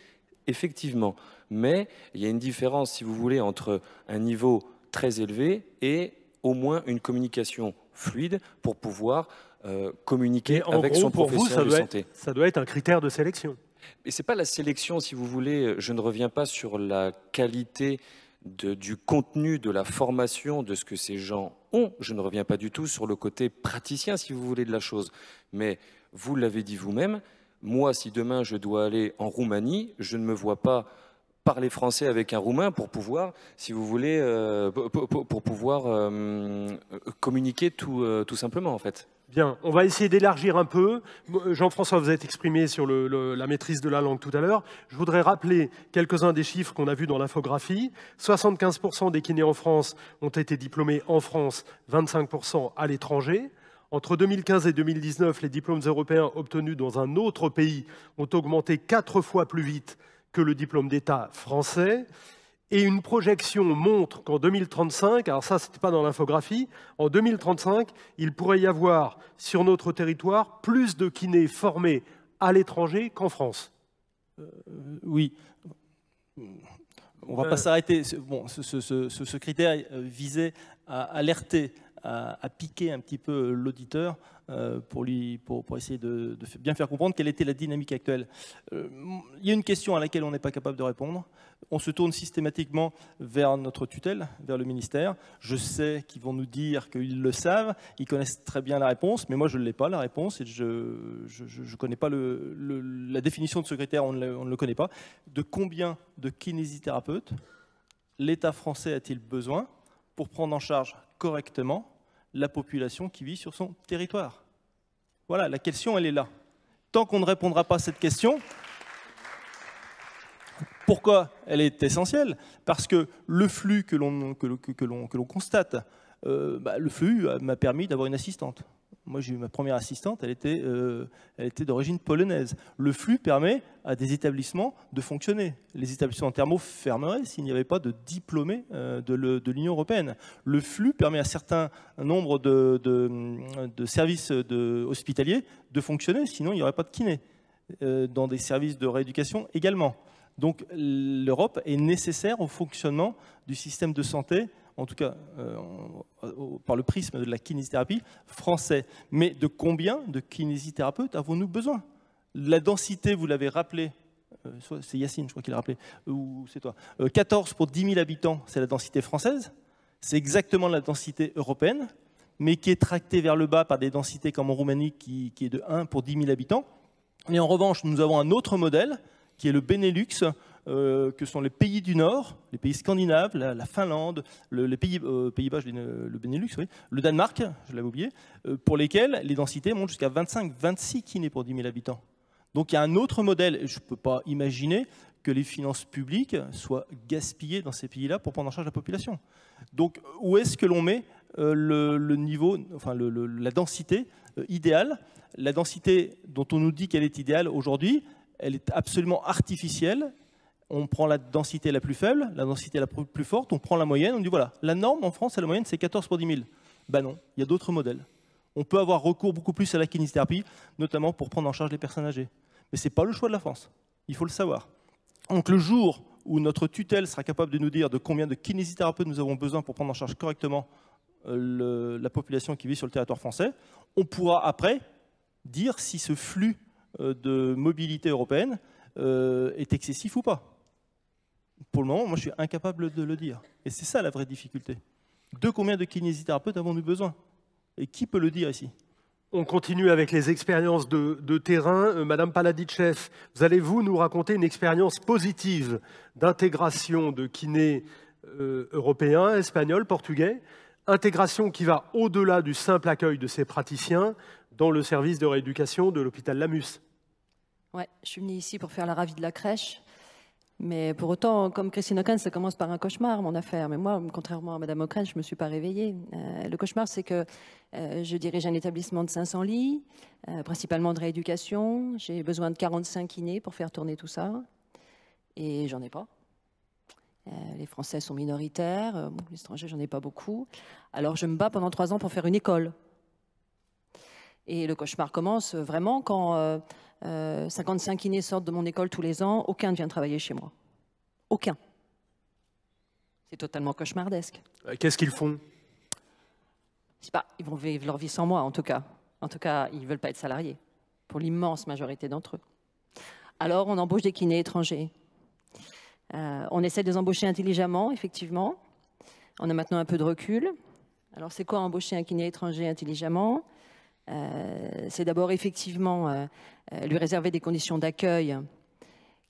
effectivement. Mais il y a une différence, si vous voulez, entre un niveau très élevé et au moins une communication fluide pour pouvoir euh, communiquer avec son professionnel de santé. ça doit être un critère de sélection. Mais ce n'est pas la sélection, si vous voulez. Je ne reviens pas sur la qualité du contenu de la formation de ce que ces gens ont. Je ne reviens pas du tout sur le côté praticien, si vous voulez, de la chose. Mais vous l'avez dit vous-même, moi, si demain je dois aller en Roumanie, je ne me vois pas parler français avec un Roumain pour pouvoir, si vous voulez, euh, pour, pouvoir euh, communiquer tout, euh, tout simplement, en fait. Bien, on va essayer d'élargir un peu. Jean-François, vous êtes exprimé sur la maîtrise de la langue tout à l'heure. Je voudrais rappeler quelques-uns des chiffres qu'on a vus dans l'infographie. 75% des kinés en France ont été diplômés en France, 25% à l'étranger. Entre 2015 et 2019, les diplômes européens obtenus dans un autre pays ont augmenté quatre fois plus vite que le diplôme d'État français. Et une projection montre qu'en 2035, alors ça, ce n'était pas dans l'infographie, en 2035, il pourrait y avoir sur notre territoire plus de kinés formés à l'étranger qu'en France. Euh, oui. On ne va pas s'arrêter. Bon, ce, critère euh, visait à alerter, à piquer un petit peu l'auditeur euh, pour, lui, pour, essayer de, bien faire comprendre quelle était la dynamique actuelle. Euh, il y a une question à laquelle on n'est pas capable de répondre. On se tourne systématiquement vers notre tutelle, vers le ministère. Je sais qu'ils vont nous dire qu'ils le savent, ils connaissent très bien la réponse, mais moi je ne l'ai pas la réponse et je ne connais pas la définition de secrétaire, on ne le connaît pas. De combien de kinésithérapeutes l'État français a-t-il besoin pour prendre en charge correctement la population qui vit sur son territoire Voilà, la question, elle est là. Tant qu'on ne répondra pas à cette question, pourquoi elle est essentielle? Parce que le flux que l'on constate, euh, bah, le flux m'a permis d'avoir une assistante. Moi, j'ai eu ma première assistante, elle était, euh, était d'origine polonaise. Le flux permet à des établissements de fonctionner. Les établissements thermaux fermeraient s'il n'y avait pas de diplômés euh, de l'Union européenne. Le flux permet à certains nombres de, de, services hospitaliers de fonctionner, sinon il n'y aurait pas de kiné. Euh, dans des services de rééducation également. Donc l'Europe est nécessaire au fonctionnement du système de santé en tout cas euh, par le prisme de la kinésithérapie français. Mais de combien de kinésithérapeutes avons-nous besoin? La densité, vous l'avez rappelé, euh, c'est Yacine, je crois qu'il l'a rappelé, ou c'est toi, 14 euh, pour 10 000 habitants, c'est la densité française. C'est exactement la densité européenne, mais qui est tractée vers le bas par des densités comme en Roumanie, qui, qui est de 1 pour 10 000 habitants. Et en revanche, nous avons un autre modèle, qui est le Benelux, euh, que sont les pays du Nord, les pays scandinaves, la, Finlande, les pays, euh, Pays-Bas, le Benelux, le Danemark, je l'avais oublié, euh, pour lesquels les densités montent jusqu'à 25-26 kinés pour 10 000 habitants. Donc il y a un autre modèle, je ne peux pas imaginer que les finances publiques soient gaspillées dans ces pays-là pour prendre en charge la population. Donc où est-ce que l'on met le, niveau, enfin la densité idéale? La densité dont on nous dit qu'elle est idéale aujourd'hui, elle est absolument artificielle on prend la densité la plus faible, la densité la plus forte, on prend la moyenne, on dit voilà, la norme en France, la moyenne, c'est 14 pour 10 000. Ben non, il y a d'autres modèles. On peut avoir recours beaucoup plus à la kinésithérapie, notamment pour prendre en charge les personnes âgées. Mais ce n'est pas le choix de la France, il faut le savoir. Donc le jour où notre tutelle sera capable de nous dire de combien de kinésithérapeutes nous avons besoin pour prendre en charge correctement euh, la population qui vit sur le territoire français, on pourra après dire si ce flux euh, de mobilité européenne euh, est excessif ou pas. Pour le moment, moi, je suis incapable de le dire. Et c'est ça la vraie difficulté. De combien de kinésithérapeutes avons-nous besoin? Et qui peut le dire ici? On continue avec les expériences de, terrain. Euh, Madame Paladitchev, vous allez vous nous raconter une expérience positive d'intégration de kinés euh, européens, espagnols, portugais, intégration qui va au-delà du simple accueil de ces praticiens dans le service de rééducation de l'hôpital Lamus. Ouais, je suis venue ici pour faire la ravie de la crèche. Mais pour autant, comme Christine O'Connor, ça commence par un cauchemar, mon affaire. Mais moi, contrairement à Madame O'Connor, je ne me suis pas réveillée. Euh, le cauchemar, c'est que euh, je dirige un établissement de 500 lits, euh, principalement de rééducation. J'ai besoin de 45 kinés pour faire tourner tout ça. Et j'en ai pas. les Français sont minoritaires, les étrangers, j'en ai pas beaucoup. Alors je me bats pendant trois ans pour faire une école. Et le cauchemar commence vraiment quand 55 euh, kinés sortent de mon école tous les ans, aucun ne vient travailler chez moi. Aucun. C'est totalement cauchemardesque. Euh, qu'est-ce qu'ils font? Je sais pas, ils vont vivre leur vie sans moi en tout cas. En tout cas, ils ne veulent pas être salariés, pour l'immense majorité d'entre eux. Alors on embauche des kinés étrangers. Euh, on essaie de les embaucher intelligemment, effectivement. On a maintenant un peu de recul. Alors c'est quoi embaucher un kiné étranger intelligemment? C'est d'abord effectivement euh, lui réserver des conditions d'accueil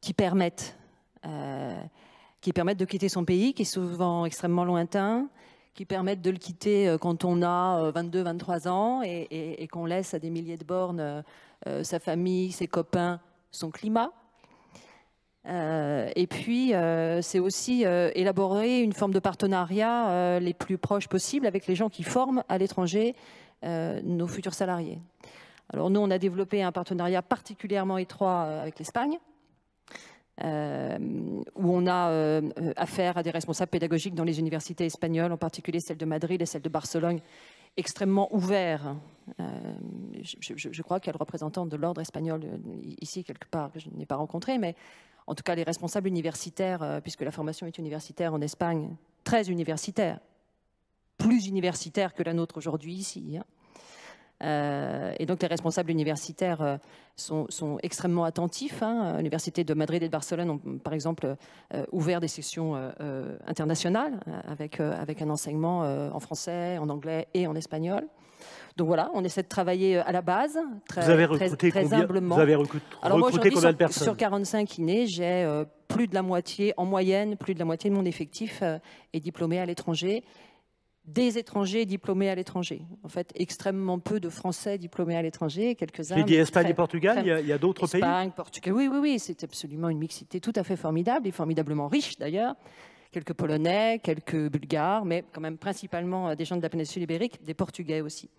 qui permettent, euh, qui permettent de quitter son pays, qui est souvent extrêmement lointain, qui permettent de le quitter euh, quand on a 22, 23 ans et, qu'on laisse à des milliers de bornes sa famille, ses copains, son climat. et puis, c'est aussi élaborer une forme de partenariat les plus proches possibles avec les gens qui forment à l'étranger nos futurs salariés. Alors nous, on a développé un partenariat particulièrement étroit euh, avec l'Espagne, euh, où on a euh, affaire à des responsables pédagogiques dans les universités espagnoles, en particulier celle de Madrid et celle de Barcelone, extrêmement ouverts. je, crois qu'il y a le représentant de l'ordre espagnol ici, quelque part, que je n'ai pas rencontré, mais en tout cas les responsables universitaires, puisque la formation est universitaire en Espagne, très universitaire, plus universitaire que la nôtre aujourd'hui ici. Hein. Euh, et donc les responsables universitaires euh, sont, extrêmement attentifs. Hein. L'université de Madrid et de Barcelone ont par exemple euh, ouvert des sessions internationales avec, avec un enseignement en français, en anglais et en espagnol. Donc voilà, on essaie de travailler à la base, très, vous avez recruté très, combien, humblement. Vous avez recruté, Alors moi, combien sur, de personnes Sur 45 kinés, j'ai plus de la moitié, en moyenne, plus de la moitié de mon effectif est diplômé à l'étranger des étrangers diplômés à l'étranger. En fait, extrêmement peu de Français diplômés à l'étranger, quelques-uns. J'ai dit Espagne et Portugal, il y a, d'autres pays Espagne, Portugal, oui, oui, oui, c'est absolument une mixité tout à fait formidable et formidablement riche d'ailleurs. Quelques Polonais, quelques Bulgares, mais quand même principalement euh, des gens de la péninsule ibérique, des Portugais aussi.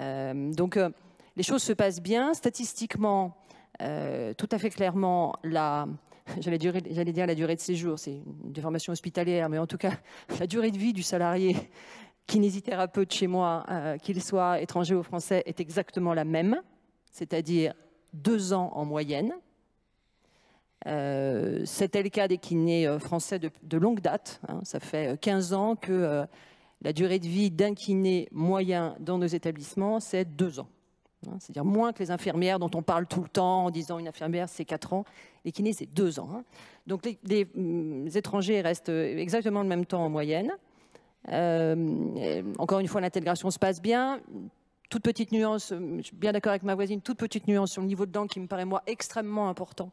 Euh, donc, euh, les choses se passent bien. Statistiquement, tout à fait clairement, la, [laughs] j'allais dire la durée de séjour, c'est une déformation hospitalière, mais en tout cas, [laughs] la durée de vie du salarié [laughs] kinésithérapeute chez moi, euh, qu'il soit étranger ou français, est exactement la même, c'est-à-dire deux ans en moyenne. Euh, C'était le cas des kinés euh, français de, longue date. Hein. ça fait 15 ans que la durée de vie d'un kiné moyen dans nos établissements, c'est deux ans. Hein, c'est-à-dire moins que les infirmières dont on parle tout le temps en disant une infirmière c'est 4 ans, les kinés c'est 2 ans. Hein. Donc les, mm, étrangers restent exactement le même temps en moyenne. Euh, encore une fois, l'intégration se passe bien. Toute petite nuance, je suis bien d'accord avec ma voisine, toute petite nuance sur le niveau de dents qui me paraît moi extrêmement important.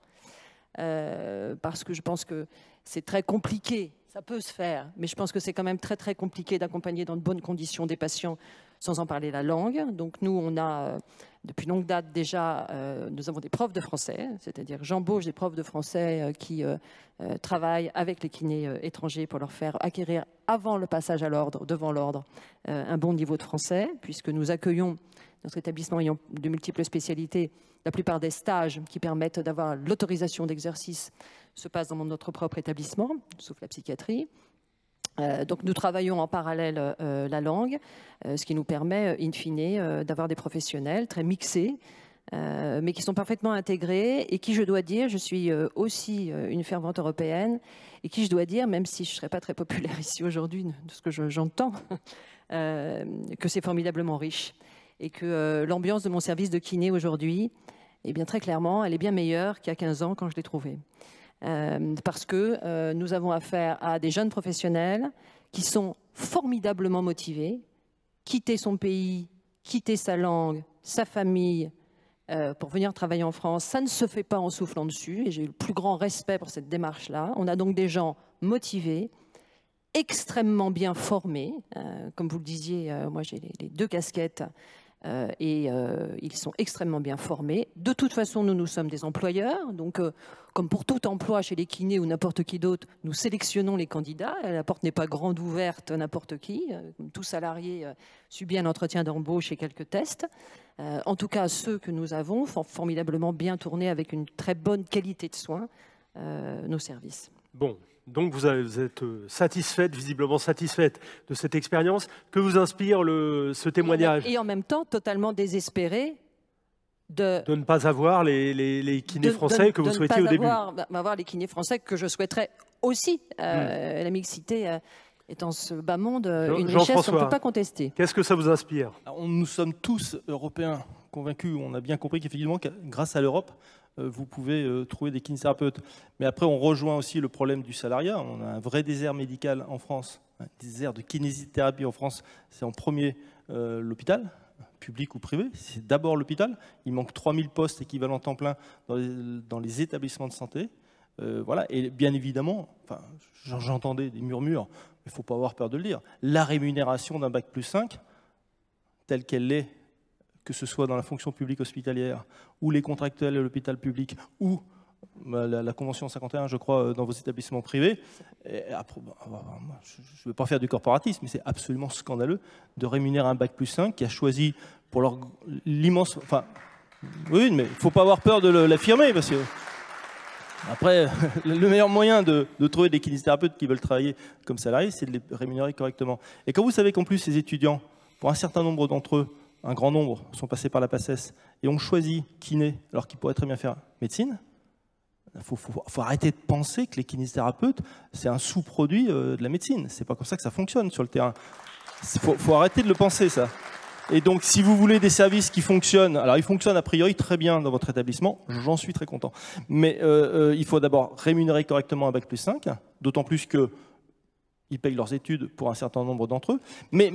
Euh, parce que je pense que c'est très compliqué, ça peut se faire, mais je pense que c'est quand même très très compliqué d'accompagner dans de bonnes conditions des patients sans en parler la langue. Donc nous, on a, euh, depuis longue date déjà, euh, nous avons des profs de français, c'est-à-dire j'embauche des profs de français euh, qui travaillent avec les kinés étrangers pour leur faire acquérir, avant le passage à l'ordre, devant l'ordre, un bon niveau de français, puisque nous accueillons notre établissement ayant de multiples spécialités, la plupart des stages qui permettent d'avoir l'autorisation d'exercice se passent dans notre propre établissement, sauf la psychiatrie. Euh, donc nous travaillons en parallèle euh, la langue, euh, ce qui nous permet, in fine, d'avoir des professionnels très mixés, mais qui sont parfaitement intégrés et qui, je dois dire, je suis aussi une fervente européenne, et qui, je dois dire, même si je ne serais pas très populaire [laughs] ici aujourd'hui, de ce que j'entends, [laughs] que c'est formidablement riche, et que l'ambiance de mon service de kiné aujourd'hui, eh bien très clairement, elle est bien meilleure qu'il y a 15 ans quand je l'ai trouvée. Euh, parce que euh, nous avons affaire à des jeunes professionnels qui sont formidablement motivés, quitter son pays, quitter sa langue, sa famille, euh, pour venir travailler en France, ça ne se fait pas en soufflant dessus, et j'ai eu le plus grand respect pour cette démarche-là. On a donc des gens motivés, extrêmement bien formés. comme vous le disiez, moi j'ai les, deux casquettes euh, et euh, ils sont extrêmement bien formés. De toute façon, nous, nous sommes des employeurs. Donc, euh, comme pour tout emploi chez les kinés ou n'importe qui d'autre, nous sélectionnons les candidats. La porte n'est pas grande ouverte à n'importe qui. Tout salarié subit un entretien d'embauche et quelques tests. En tout cas, ceux que nous avons font formidablement bien tourner avec une très bonne qualité de soins nos services. Bon, donc vous êtes euh, satisfaite, visiblement satisfaite de cette expérience. Que vous inspire le, ce témoignage? Et en même temps, totalement désespéré de, de ne pas avoir les, les, kinés français que vous souhaitiez au début. Avoir, bah, avoir les kinés français que je souhaiterais aussi. Euh, hmm. La mixité euh, est en ce bas monde une richesse qu'on ne peut pas contester. Qu'est-ce que ça vous inspire? Nous sommes tous Européens convaincus, on a bien compris qu'effectivement, grâce à l'Europe, euh, vous pouvez euh, trouver des kinésithérapeutes. Mais après, on rejoint aussi le problème du salariat. On a un vrai désert médical en France, un désert de kinésithérapie en France. C'est en premier euh, l'hôpital, public ou privé. C'est d'abord l'hôpital. Il manque 3000 postes équivalents temps plein dans les, établissements de santé. voilà. Et bien évidemment, j'entendais des murmures, mais il ne faut pas avoir peur de le dire, la rémunération d'un bac plus 5, telle qu'elle l'est que ce soit dans la fonction publique hospitalière, ou les contractuels à l'hôpital public, ou bah, la, Convention 51, je crois, euh, dans vos établissements privés. Bah, bah, je ne veux pas faire du corporatisme, mais c'est absolument scandaleux de rémunérer un bac plus 5 qui a choisi pour leur l'immense... Enfin, oui, mais il ne faut pas avoir peur de l'affirmer, parce que... Après, [laughs] le meilleur moyen de, de trouver des kinésithérapeutes qui veulent travailler comme salariés, c'est de les rémunérer correctement. Et quand vous savez qu'en plus, ces étudiants, pour un certain nombre d'entre eux, un grand nombre sont passés par la PACES et ont choisi kiné alors qu'ils pourraient très bien faire médecine, il faut, arrêter de penser que les kinésithérapeutes, c'est un sous-produit euh, de la médecine. C'est pas comme ça que ça fonctionne sur le terrain. Il faut, arrêter de le penser, ça. Et donc, si vous voulez des services qui fonctionnent, alors ils fonctionnent a priori très bien dans votre établissement, j'en suis très content. Mais euh, euh, il faut d'abord rémunérer correctement un bac plus 5, d'autant plus que ils payent leurs études pour un certain nombre d'entre eux. Mais,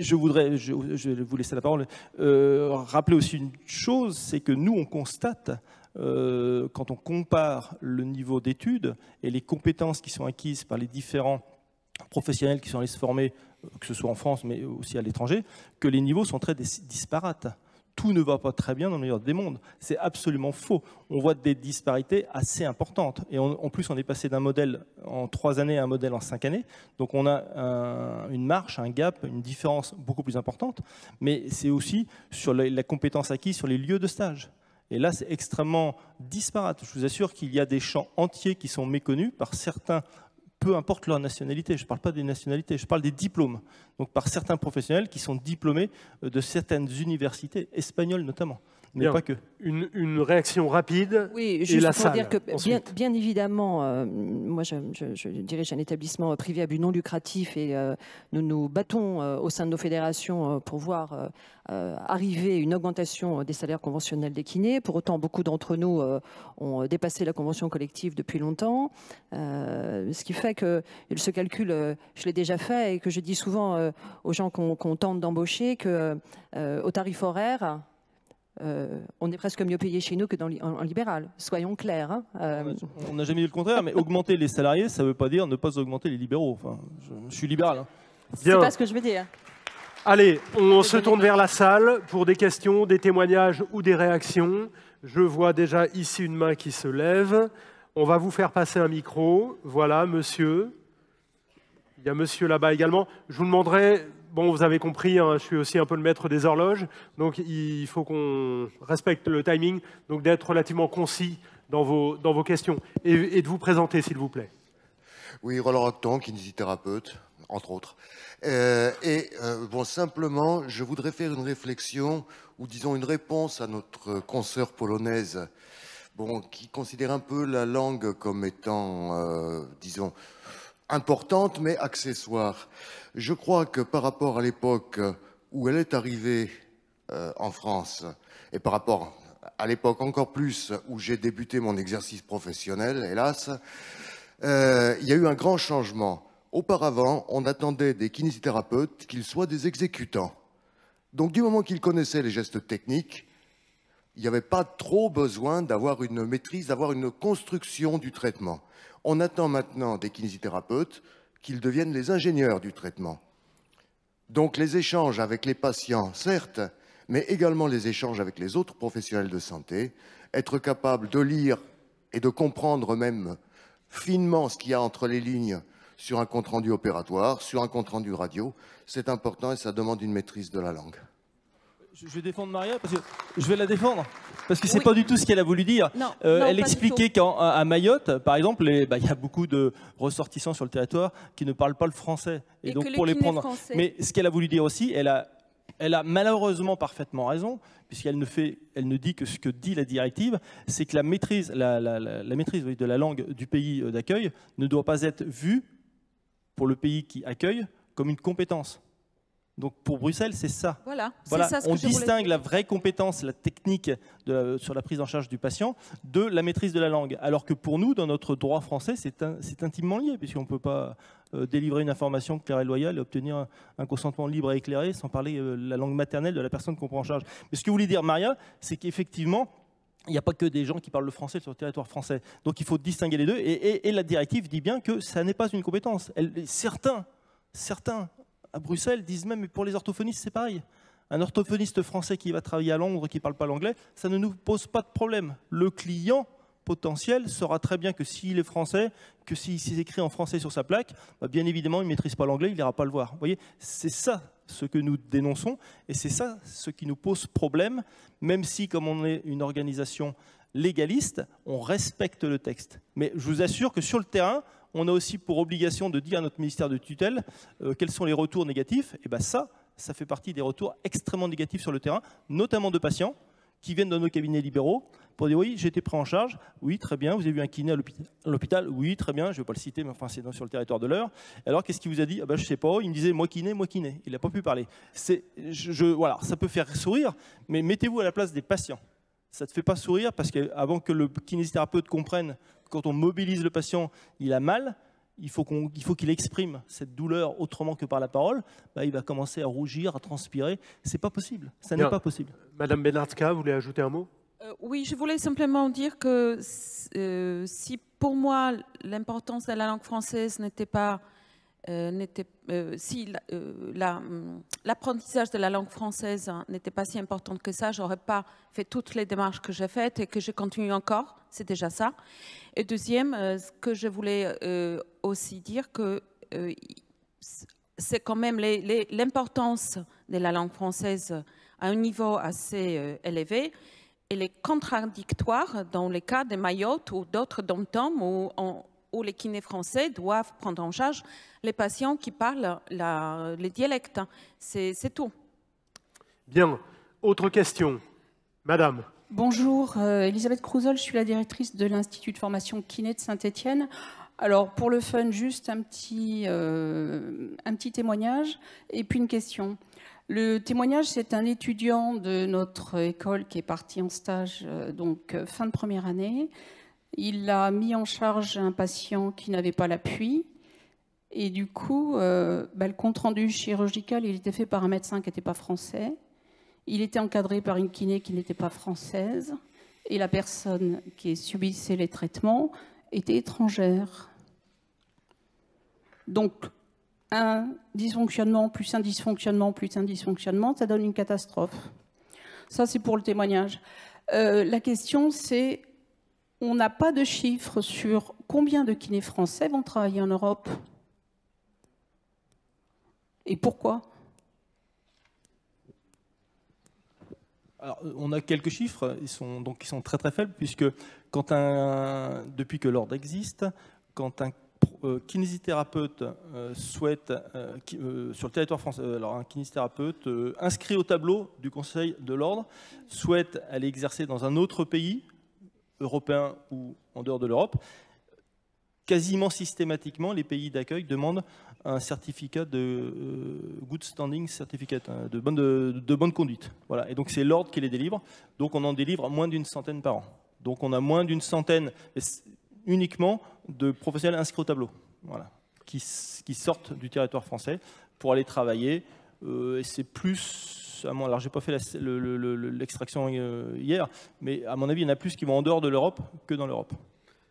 je voudrais, je, vais vous laisser la parole, euh, rappeler aussi une chose, c'est que nous, on constate, euh, quand on compare le niveau d'études et les compétences qui sont acquises par les différents professionnels qui sont allés se former, que ce soit en France, mais aussi à l'étranger, que les niveaux sont très disparates tout ne va pas très bien dans le meilleur des mondes. C'est absolument faux. On voit des disparités assez importantes. Et en plus, on est passé d'un modèle en trois années à un modèle en cinq années. Donc on a une marche, un gap, une différence beaucoup plus importante. Mais c'est aussi sur la, la compétence acquise sur les lieux de stage. Et là, c'est extrêmement disparate. Je vous assure qu'il y a des champs entiers qui sont méconnus par certains peu importe leur nationalité. Je ne parle pas des nationalités, je parle des diplômes. Donc par certains professionnels qui sont diplômés euh, de certaines universités, espagnoles notamment mais pas que. Une, réaction rapide oui, juste la pour dire que bien, évidemment, euh, moi je, dirige un établissement privé à but non lucratif et euh, nous nous battons euh, au sein de nos fédérations pour voir arriver une augmentation des salaires conventionnels des kinés. Pour autant, beaucoup d'entre nous ont dépassé la convention collective depuis longtemps, ce qui fait que ce calcul, je l'ai déjà fait et que je dis souvent aux gens qu'on tente d'embaucher que au tarif horaire, euh, on est presque mieux payé chez nous que dans, en, libéral, soyons clairs. Hein. Euh, on n'a jamais dit le contraire, mais augmenter les salariés, ça ne veut pas dire ne pas augmenter les libéraux. Enfin, je, suis libéral. Hein. C'est pas ce que je veux dire. Allez, on se tourne vers la salle pour des questions, des témoignages ou des réactions. Je vois déjà ici une main qui se lève. On va vous faire passer un micro. Voilà, monsieur. Il y a monsieur là-bas également. Je vous demanderai bon, vous avez compris, hein, je suis aussi un peu le maître des horloges, donc il faut qu'on respecte le timing, donc d'être relativement concis dans vos, dans vos questions et, de vous présenter, s'il vous plaît. Oui, Roland Acton, kinésithérapeute, entre autres. Euh, et euh, bon, simplement, je voudrais faire une réflexion ou disons une réponse à notre consoeur polonaise, bon, qui considère un peu la langue comme étant, euh, disons, importante mais accessoire. Je crois que par rapport à l'époque où elle est arrivée euh, en France, et par rapport à l'époque encore plus où j'ai débuté mon exercice professionnel, hélas, euh, il y a eu un grand changement. Auparavant, on attendait des kinésithérapeutes qu'ils soient des exécutants. Donc du moment qu'ils connaissaient les gestes techniques, il n'y avait pas trop besoin d'avoir une maîtrise, d'avoir une construction du traitement. On attend maintenant des kinésithérapeutes qu'ils deviennent les ingénieurs du traitement. Donc les échanges avec les patients, certes, mais également les échanges avec les autres professionnels de santé, être capable de lire et de comprendre même finement ce qu'il y a entre les lignes sur un compte-rendu opératoire, sur un compte-rendu radio, c'est important et ça demande une maîtrise de la langue. Je vais défendre Maria parce que je vais la défendre parce que c'est pas du tout ce qu'elle a voulu dire. Euh, elle expliquait qu'à Mayotte, par exemple, bah, il y a beaucoup de ressortissants sur le territoire qui ne parlent pas le français et, donc pour les prendre. Mais ce qu'elle a voulu dire aussi, elle a, elle a malheureusement parfaitement raison puisqu'elle ne fait, elle ne dit que ce que dit la directive, c'est que la maîtrise, la, la maîtrise de la langue du pays euh, d'accueil ne doit pas être vue pour le pays qui accueille comme une compétence. Donc pour Bruxelles, c'est ça. Voilà. Ça, on distingue la vraie compétence, la technique sur la prise en charge du patient de la maîtrise de la langue. Alors que pour nous, dans notre droit français, c'est intimement lié, puisqu'on ne peut pas euh, délivrer une information claire et loyale et obtenir un, consentement libre et éclairé sans parler euh, la langue maternelle de la personne qu'on prend en charge. Mais ce que vous voulez dire, Maria, c'est qu'effectivement, il n'y a pas que des gens qui parlent le français sur le territoire français. Donc il faut distinguer les deux. Et, la directive dit bien que ça n'est pas une compétence. certains, certains à Bruxelles disent même, mais pour les orthophonistes, c'est pareil. Un orthophoniste français qui va travailler à Londres, qui ne parle pas l'anglais, ça ne nous pose pas de problème. Le client potentiel saura très bien que s'il est français, que s'il s'écrit en français sur sa plaque, bah, bien évidemment, il ne maîtrise pas l'anglais, il n'ira pas le voir. Vous voyez, c'est ça ce que nous dénonçons, et c'est ça ce qui nous pose problème, même si, comme on est une organisation légaliste, on respecte le texte. Mais je vous assure que sur le terrain, on a aussi pour obligation de dire à notre ministère de tutelle euh, quels sont les retours négatifs. Et bien ça, ça fait partie des retours extrêmement négatifs sur le terrain, notamment de patients qui viennent dans nos cabinets libéraux pour dire oui, j'ai été pris en charge, oui, très bien, vous avez vu un kiné à l'hôpital, oui, très bien, je ne vais pas le citer, mais enfin c'est sur le territoire de l'heure. Alors qu'est-ce qu'il vous a dit? Ah ben, Je ne sais pas, il me disait moi kiné, moi kiné. Il n'a pas pu parler. Je, voilà, ça peut faire sourire, mais mettez-vous à la place des patients. Ça ne te fait pas sourire parce qu'avant que le kinésithérapeute comprenne quand on mobilise le patient, il a mal, il faut qu'il exprime cette douleur autrement que par la parole, bah, il va commencer à rougir, à transpirer. C'est pas possible. Ça n'est pas possible. Madame Benardska, vous voulez ajouter un mot? Euh, Oui, je voulais simplement dire que euh, si pour moi l'importance de la langue française n'était pas euh, euh, si euh, hum, l'apprentissage de la langue française n'était pas si important que ça, j'aurais pas fait toutes les démarches que j'ai faites et que je continue encore. C'est déjà ça. Et deuxième, ce que je voulais aussi dire c'est quand même l'importance de la langue française à un niveau assez élevé. Elle est contradictoire dans les cas de Mayotte ou d'autres dom où on, où les kinés français doivent prendre en charge les patients qui parlent les dialectes. C'est tout. Bien. Autre question. Madame. Bonjour, euh, Elisabeth Crouzol, je suis la directrice de l'Institut de formation kiné de Saint-Étienne. Alors, pour le fun, juste un petit, euh, un petit témoignage et puis une question. Le témoignage, c'est un étudiant de notre école qui est parti en stage, euh, donc fin de première année, il a mis en charge un patient qui n'avait pas l'appui. Et du coup, euh, bah, le compte-rendu chirurgical, il était fait par un médecin qui n'était pas français. Il était encadré par une kiné qui n'était pas française. Et la personne qui subissait les traitements était étrangère. Donc, un dysfonctionnement plus un dysfonctionnement plus un dysfonctionnement, ça donne une catastrophe. Ça, c'est pour le témoignage. Euh, la question, c'est on n'a pas de chiffres sur combien de kinés français vont travailler en Europe. Et pourquoi? Alors, on a quelques chiffres, ils sont, très très faibles, puisque depuis que l'ordre existe, quand un euh, kinésithérapeute euh, souhaite, euh, sur le territoire français, alors un kinésithérapeute inscrit au tableau du Conseil de l'ordre, souhaite aller exercer dans un autre pays, européens ou en dehors de l'Europe, quasiment systématiquement, les pays d'accueil demandent un certificat de euh, good standing certificate, hein, de, bonne, conduite. Voilà. Et donc c'est l'ordre qui les délivre. Donc on en délivre moins d'une centaine par an. Donc on a moins d'une centaine uniquement de professionnels inscrits au tableau, voilà, qui, qui sortent du territoire français pour aller travailler. Euh, et c'est plus alors j'ai pas fait l'extraction euh, hier, mais à mon avis, il y en a plus qui vont en dehors de l'Europe que dans l'Europe.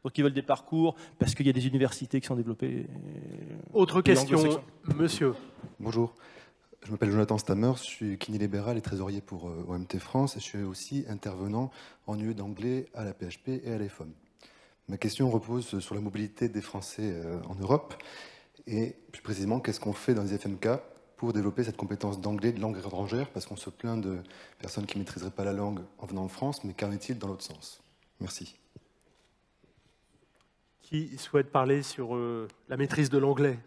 Donc ils veulent des parcours parce qu'il y a des universités qui sont développées. Autre question, monsieur. Bonjour. je m'appelle Jonathan Stammer, je suis kiné libéral et trésorier pour OMT France et je suis aussi intervenant en UE d'anglais à la PHP et à l'EFOM. Ma question repose sur la mobilité des Français en Europe et plus précisément qu'est-ce qu'on fait dans les FMK pour développer cette compétence d'anglais, de langue étrangère, parce qu'on se plaint de personnes qui ne maîtriseraient pas la langue en venant en France, mais qu'en est-il dans l'autre sens? Merci. Qui souhaite parler sur euh, la maîtrise de l'anglais?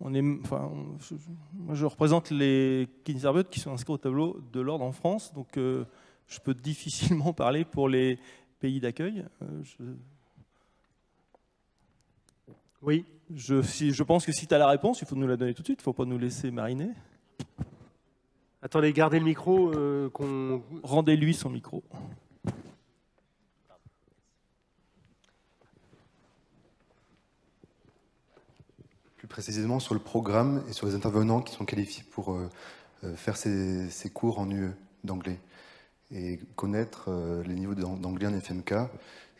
On est, enfin, je, moi je représente les kinesiothérapeutes qui sont inscrits au tableau de l'ordre en France, donc euh, je peux [laughs] difficilement parler pour les pays d'accueil. Euh, oui. Je, je pense que si tu as la réponse, il faut nous la donner tout de suite, il ne faut pas nous laisser mariner. Attendez, gardez le micro. Euh, Rendez-lui son micro. Plus précisément sur le programme et sur les intervenants qui sont qualifiés pour euh, euh, faire ces, cours en UE d'anglais et connaître les niveaux d'anglais en FMK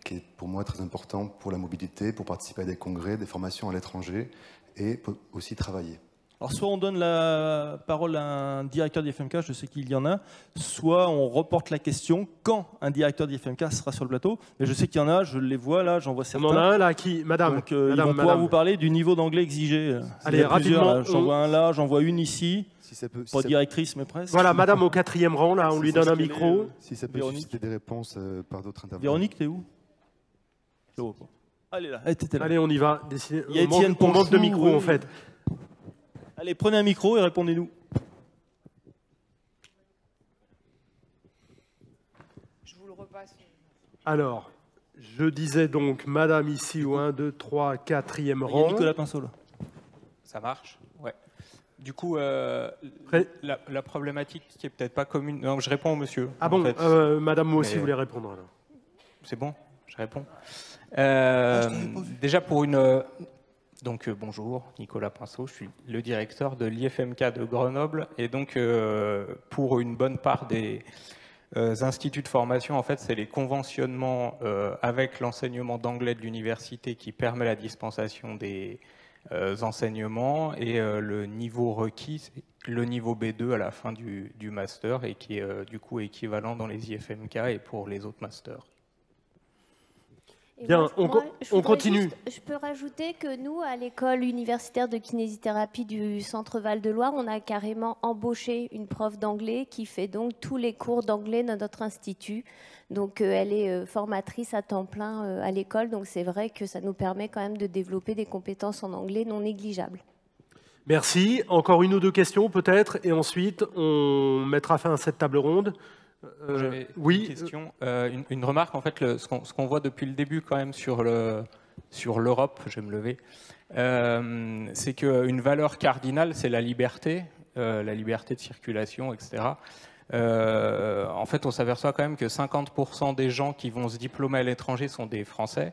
qui est pour moi très important pour la mobilité, pour participer à des congrès, des formations à l'étranger et aussi travailler. Alors soit on donne la parole à un directeur d'IFMK, je sais qu'il y en a, soit on reporte la question quand un directeur d'IFMK sera sur le plateau. Mais je sais qu'il y en a, je les vois là, j'en vois certains. On en a un là qui, madame. Donc euh, ils vont pouvoir vous parler du niveau d'anglais exigé. Allez, rapidement. J'en vois un là, j'en vois une ici. Si ça peut, pas directrice, mais presque. Voilà, madame [laughs] au quatrième rang, là, on lui donne un micro. Si ça peut susciter des réponses euh, par d'autres intervenants. Véronique, t'es où? Allez là, Allez, on y va. Il y a on, manque, on manque de micro en fait. Allez, prenez un micro et répondez-nous. Je vous le repasse. Alors, je disais donc Madame ici au 1, 2, 3, 4e rang. Nicolas Pinceau là. Ça marche Ouais. Du coup, euh, la, problématique qui est peut-être pas commune. Non, je réponds au monsieur. Ah bon, euh, Madame, moi aussi, vous voulez répondre C'est bon, je réponds. Euh, déjà pour une... Donc euh, bonjour, Nicolas Pinceau, je suis le directeur de l'IFMK de Grenoble et donc euh, pour une bonne part des instituts de formation, en fait, c'est les conventionnements avec l'enseignement d'anglais de l'université qui permet la dispensation des enseignements et le niveau requis, c'est le niveau B2 à la fin du, du master et qui est du coup équivalent dans les IFMK et pour les autres masters. Bien, on, continue. je peux rajouter que nous, à l'école universitaire de kinésithérapie du Centre Val-de-Loire, on a carrément embauché une prof d'anglais qui fait donc tous les cours d'anglais dans notre institut. Donc euh, elle est euh, formatrice à temps plein euh, à l'école. Donc c'est vrai que ça nous permet quand même de développer des compétences en anglais non négligeables. Merci. Encore une ou deux questions peut-être, et ensuite on mettra fin à cette table ronde. Euh, J'avais oui. une question, euh, une, remarque. En fait, le, ce qu'on voit depuis le début quand même sur le sur l'Europe, je vais me lever, euh, c'est qu'une valeur cardinale, c'est la liberté, la liberté de circulation, etc. en fait, on s'aperçoit quand même que 50% des gens qui vont se diplômer à l'étranger sont des Français.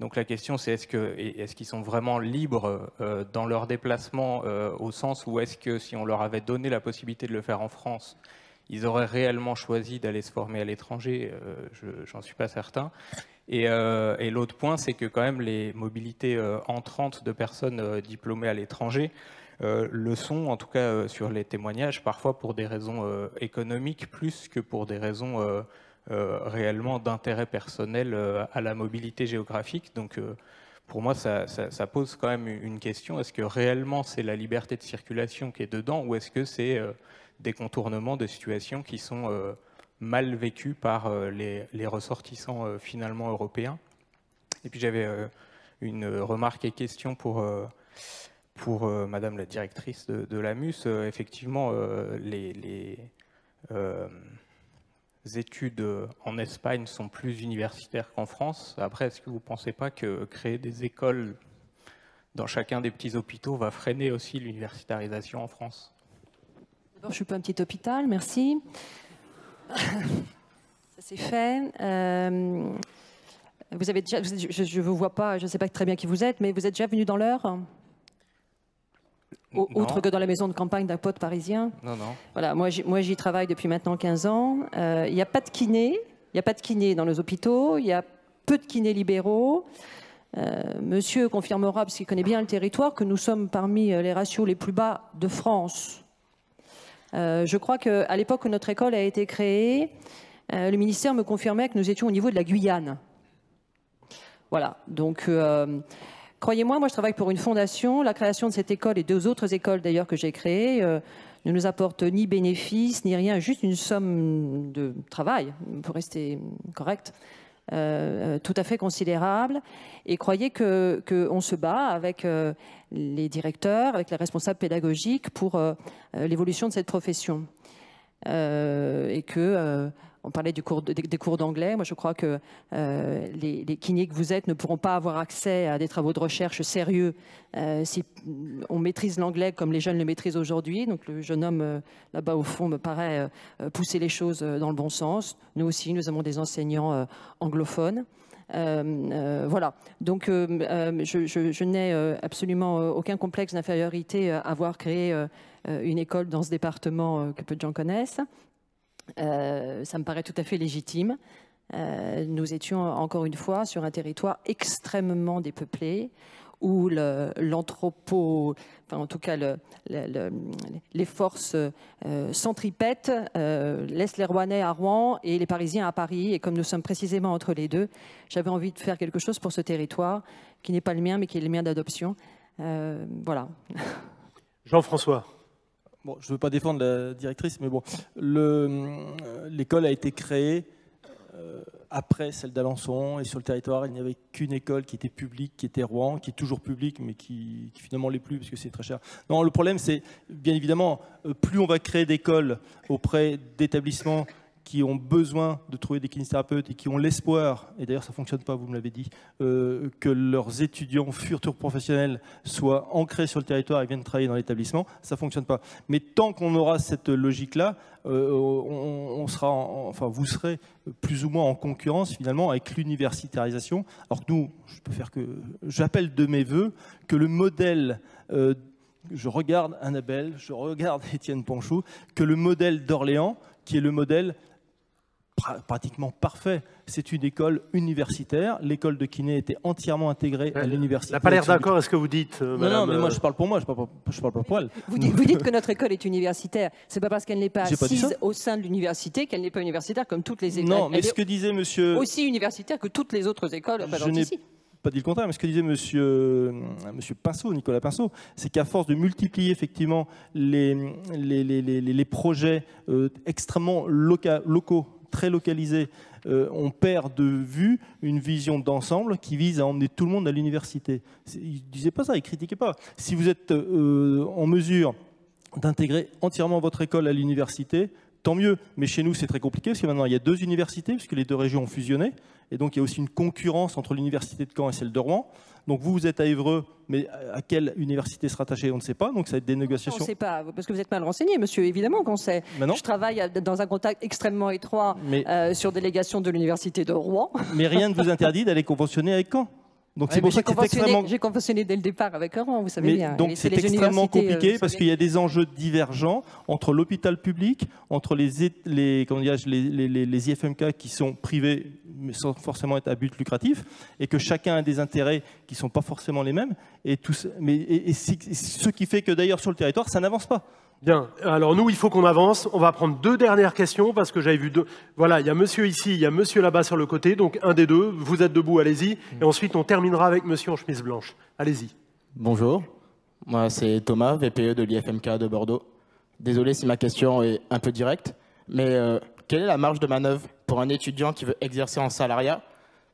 Donc la question, c'est est-ce qu'ils est sont vraiment libres dans leur déplacement, au sens où est-ce que si on leur avait donné la possibilité de le faire en France, ils auraient réellement choisi d'aller se former à l'étranger, euh, j'en suis pas certain. Euh, et, l'autre point, c'est que quand même les mobilités euh, entrantes de personnes diplômées à l'étranger le sont, en tout cas sur les témoignages, parfois pour des raisons économiques plus que pour des raisons réellement d'intérêt personnel à la mobilité géographique. Donc pour moi, ça, ça, pose quand même une question. Est-ce que réellement c'est la liberté de circulation qui est dedans ou est-ce que c'est des contournements de situations qui sont euh, mal vécues par euh, les, ressortissants euh, finalement européens. Et puis j'avais une remarque et question pour, Madame la directrice de, l'AMUS. effectivement, les, les études en Espagne sont plus universitaires qu'en France. Après, est-ce que vous ne pensez pas que créer des écoles dans chacun des petits hôpitaux va freiner aussi l'universitarisation en France? Je ne suis pas un petit hôpital, merci. [laughs] Ça c'est fait. Euh, vous avez déjà, je ne vous vois pas, je ne sais pas très bien qui vous êtes, mais vous êtes déjà venu dans l'heure autre que dans la maison de campagne d'un pote parisien. Non, non. Voilà, moi j'y travaille depuis maintenant 15 ans. Euh, il n'y a pas de kiné, il n'y a pas de kiné dans nos hôpitaux, il y a peu de kinés libéraux. Euh, monsieur confirmera, parce qu'il connaît bien le territoire, que nous sommes parmi les ratios les plus bas de France je crois qu'à l'époque où notre école a été créée, le ministère me confirmait que nous étions au niveau de la Guyane. Voilà, donc croyez-moi, moi je travaille pour une fondation. La création de cette école et deux autres écoles d'ailleurs que j'ai créées ne nous apporte ni bénéfice, ni rien, juste une somme de travail, pour rester correct, euh, tout à fait considérable. Et croyez qu'on se bat avec euh, les directeurs, avec les responsables pédagogiques pour euh, l'évolution de cette profession. et que on parlait des, cours d'anglais. Moi, je crois que euh, les, les, que vous êtes ne pourront pas avoir accès à des travaux de recherche sérieux euh, si on maîtrise l'anglais comme les jeunes le maîtrisent aujourd'hui. Donc, le jeune homme euh, là-bas au fond me paraît pousser les choses dans le bon sens. Nous aussi, nous avons des enseignants anglophones. voilà. Donc, je, je n'ai absolument aucun complexe d'infériorité à avoir créé une école dans ce département que peu de gens connaissent. Euh, ça me paraît tout à fait légitime. Euh, nous étions encore une fois sur un territoire extrêmement dépeuplé où l'anthropo, enfin en tout cas les forces euh, centripètes laissent les Rouennais à Rouen et les Parisiens à Paris. Et comme nous sommes précisément entre les deux, j'avais envie de faire quelque chose pour ce territoire qui n'est pas le mien mais qui est le mien d'adoption. voilà. Jean-François je ne veux pas défendre la directrice, mais bon, l'école a été créée euh, après celle d'Alençon et sur le territoire, il n'y avait qu'une école qui était publique, qui était Rouen, qui est toujours publique, mais qui, qui finalement l'est plus parce que c'est très cher. Non, le problème, c'est bien évidemment, euh, plus on va créer d'écoles auprès d'établissements qui ont besoin de trouver des kinésithérapeutes et qui ont l'espoir, et d'ailleurs ça ne fonctionne pas, vous me l'avez dit, euh, que leurs étudiants futurs professionnels soient ancrés sur le territoire et viennent travailler dans l'établissement, ça ne fonctionne pas. Mais tant qu'on aura cette logique-là, euh, on, sera, enfin vous serez plus ou moins en concurrence finalement avec l'universitarisation. Alors que nous, je peux faire que, j'appelle de mes voeux que le modèle euh, je regarde Annabelle, je regarde [laughs] Étienne Panchou, que le modèle d'Orléans, qui est le modèle pratiquement parfait. C'est une école universitaire. L'école de kiné était entièrement intégrée à l'université. n'a pas l'air d'accord à ce que vous dites, euh, non, non, mais moi je parle pour moi, je ne parle, parle, pas pour elle. Vous dites, vous dites, que notre école est universitaire. C'est pas parce qu'elle n'est pas assise au sein de l'université qu'elle n'est pas universitaire comme toutes les écoles. Non, mais ce que disait monsieur... Aussi universitaire que toutes les autres écoles je ici pas dit le contraire, mais ce que disait monsieur, euh, monsieur Pinceau, Nicolas Pinceau, c'est qu'à force de multiplier effectivement les, les, les, les projets euh, extrêmement locaux très localisé, euh, on perd de vue une vision d'ensemble qui vise à emmener tout le monde à l'université. Il ne disait pas ça, il ne critiquait pas. Si vous êtes euh, en mesure d'intégrer entièrement votre école à l'université, tant mieux. Mais chez nous, c'est très compliqué parce que maintenant, il y a deux universités, puisque les deux régions ont fusionné. Et donc, il y a aussi une concurrence entre l'université de Caen et celle de Rouen. Donc vous, vous êtes à Évreux, mais à quelle université se rattacher, on ne sait pas. Donc ça va être des négociations. On ne sait pas, parce que vous êtes mal renseigné, monsieur. Évidemment qu'on sait. Je travaille dans un contact extrêmement étroit euh, sur délégation de l'université de Rouen. Mais rien ne vous interdit d'aller conventionner avec Caen. Donc c'est pour ça que c'est extrêmement. J'ai conventionné dès le départ avec vous savez bien. Donc c'est extrêmement euh, compliqué parce qu'il y a des enjeux divergents entre l'hôpital public, entre les, les, comment les, les, les, IFMK qui sont privés mais sans forcément être à but lucratif, et que chacun a des intérêts qui ne sont pas forcément les mêmes. Et, tout, mais, et, ce qui fait que d'ailleurs sur le territoire, ça n'avance pas. Bien. Alors nous, il faut qu'on avance. On va prendre deux dernières questions parce que j'avais vu deux. Voilà, il y a monsieur ici, il y a monsieur là-bas sur le côté. Donc un des deux, vous êtes debout, allez-y. Et ensuite, on terminera avec monsieur en chemise blanche. Allez-y. Bonjour. Moi, c'est Thomas, VPE de l'IFMK de Bordeaux. Désolé si ma question est un peu directe, mais euh, quelle est la marge de manœuvre pour un étudiant qui veut exercer en salariat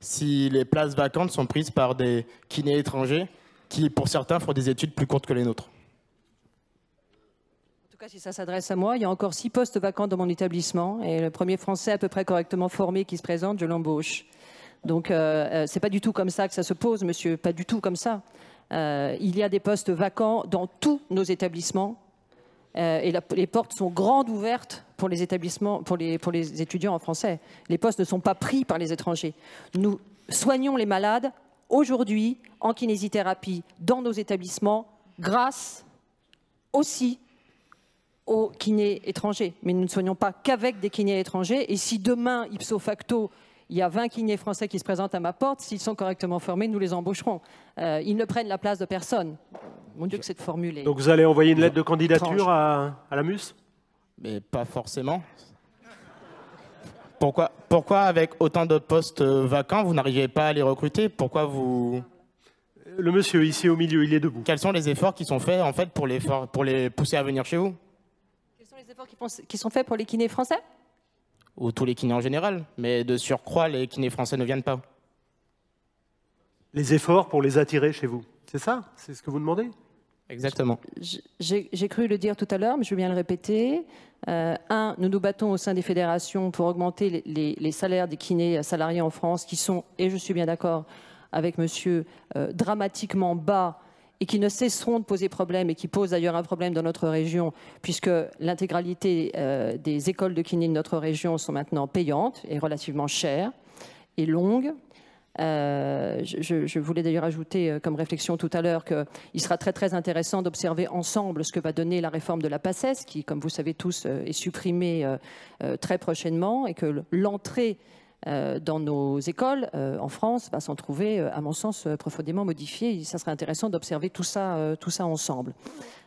si les places vacantes sont prises par des kinés étrangers qui, pour certains, font des études plus courtes que les nôtres? Si ça s'adresse à moi, il y a encore six postes vacants dans mon établissement et le premier Français à peu près correctement formé qui se présente, je l'embauche. Donc, euh, euh c'est pas du tout comme ça que ça se pose, monsieur, pas du tout comme ça. Euh, il y a des postes vacants dans tous nos établissements euh, et les portes sont grandes ouvertes pour les pour les étudiants en français. Les postes ne sont pas pris par les étrangers. Nous soignons les malades aujourd'hui en kinésithérapie dans nos établissements grâce aussi aux kinés étrangers. Mais nous ne soignons pas qu'avec des kinés étrangers. Et si demain, ipso facto, il y a 20 kinés français qui se présentent à ma porte, s'ils sont correctement formés, nous les embaucherons. Euh, ils ne prennent la place de personne. Mon Dieu, que cette formule est... Donc vous allez envoyer une lettre de candidature à, la MUS Mais pas forcément. Pourquoi, pourquoi avec autant de postes euh, vacants, vous n'arrivez pas à les recruter? Pourquoi vous... Le monsieur ici au milieu, il est debout. Quels sont les efforts qui sont faits en fait pour les, pour les pousser à venir chez vous? Les efforts qui, sont faits pour les kinés français Ou tous les kinés en général, mais de surcroît, les kinés français ne viennent pas. Les efforts pour les attirer chez vous, c'est ça? C'est ce que vous demandez? Exactement. J'ai cru le dire tout à l'heure, mais je vais bien le répéter. Euh, un, nous nous battons au sein des fédérations pour augmenter les, salaires des kinés salariés en France, qui sont, et je suis bien d'accord avec monsieur, euh, dramatiquement bas et qui ne cesseront de poser problème et qui posent d'ailleurs un problème dans notre région, puisque l'intégralité euh, des écoles de kiné de notre région sont maintenant payantes et relativement chères et longues. Euh, je, voulais d'ailleurs ajouter euh, comme réflexion tout à l'heure qu'il sera très très intéressant d'observer ensemble ce que va donner la réforme de la PACES, qui, comme vous savez tous, est supprimée très prochainement, et que l'entrée dans nos écoles en France va s'en trouver, à mon sens, profondément modifiée. Ça serait intéressant d'observer tout ça, tout ça ensemble.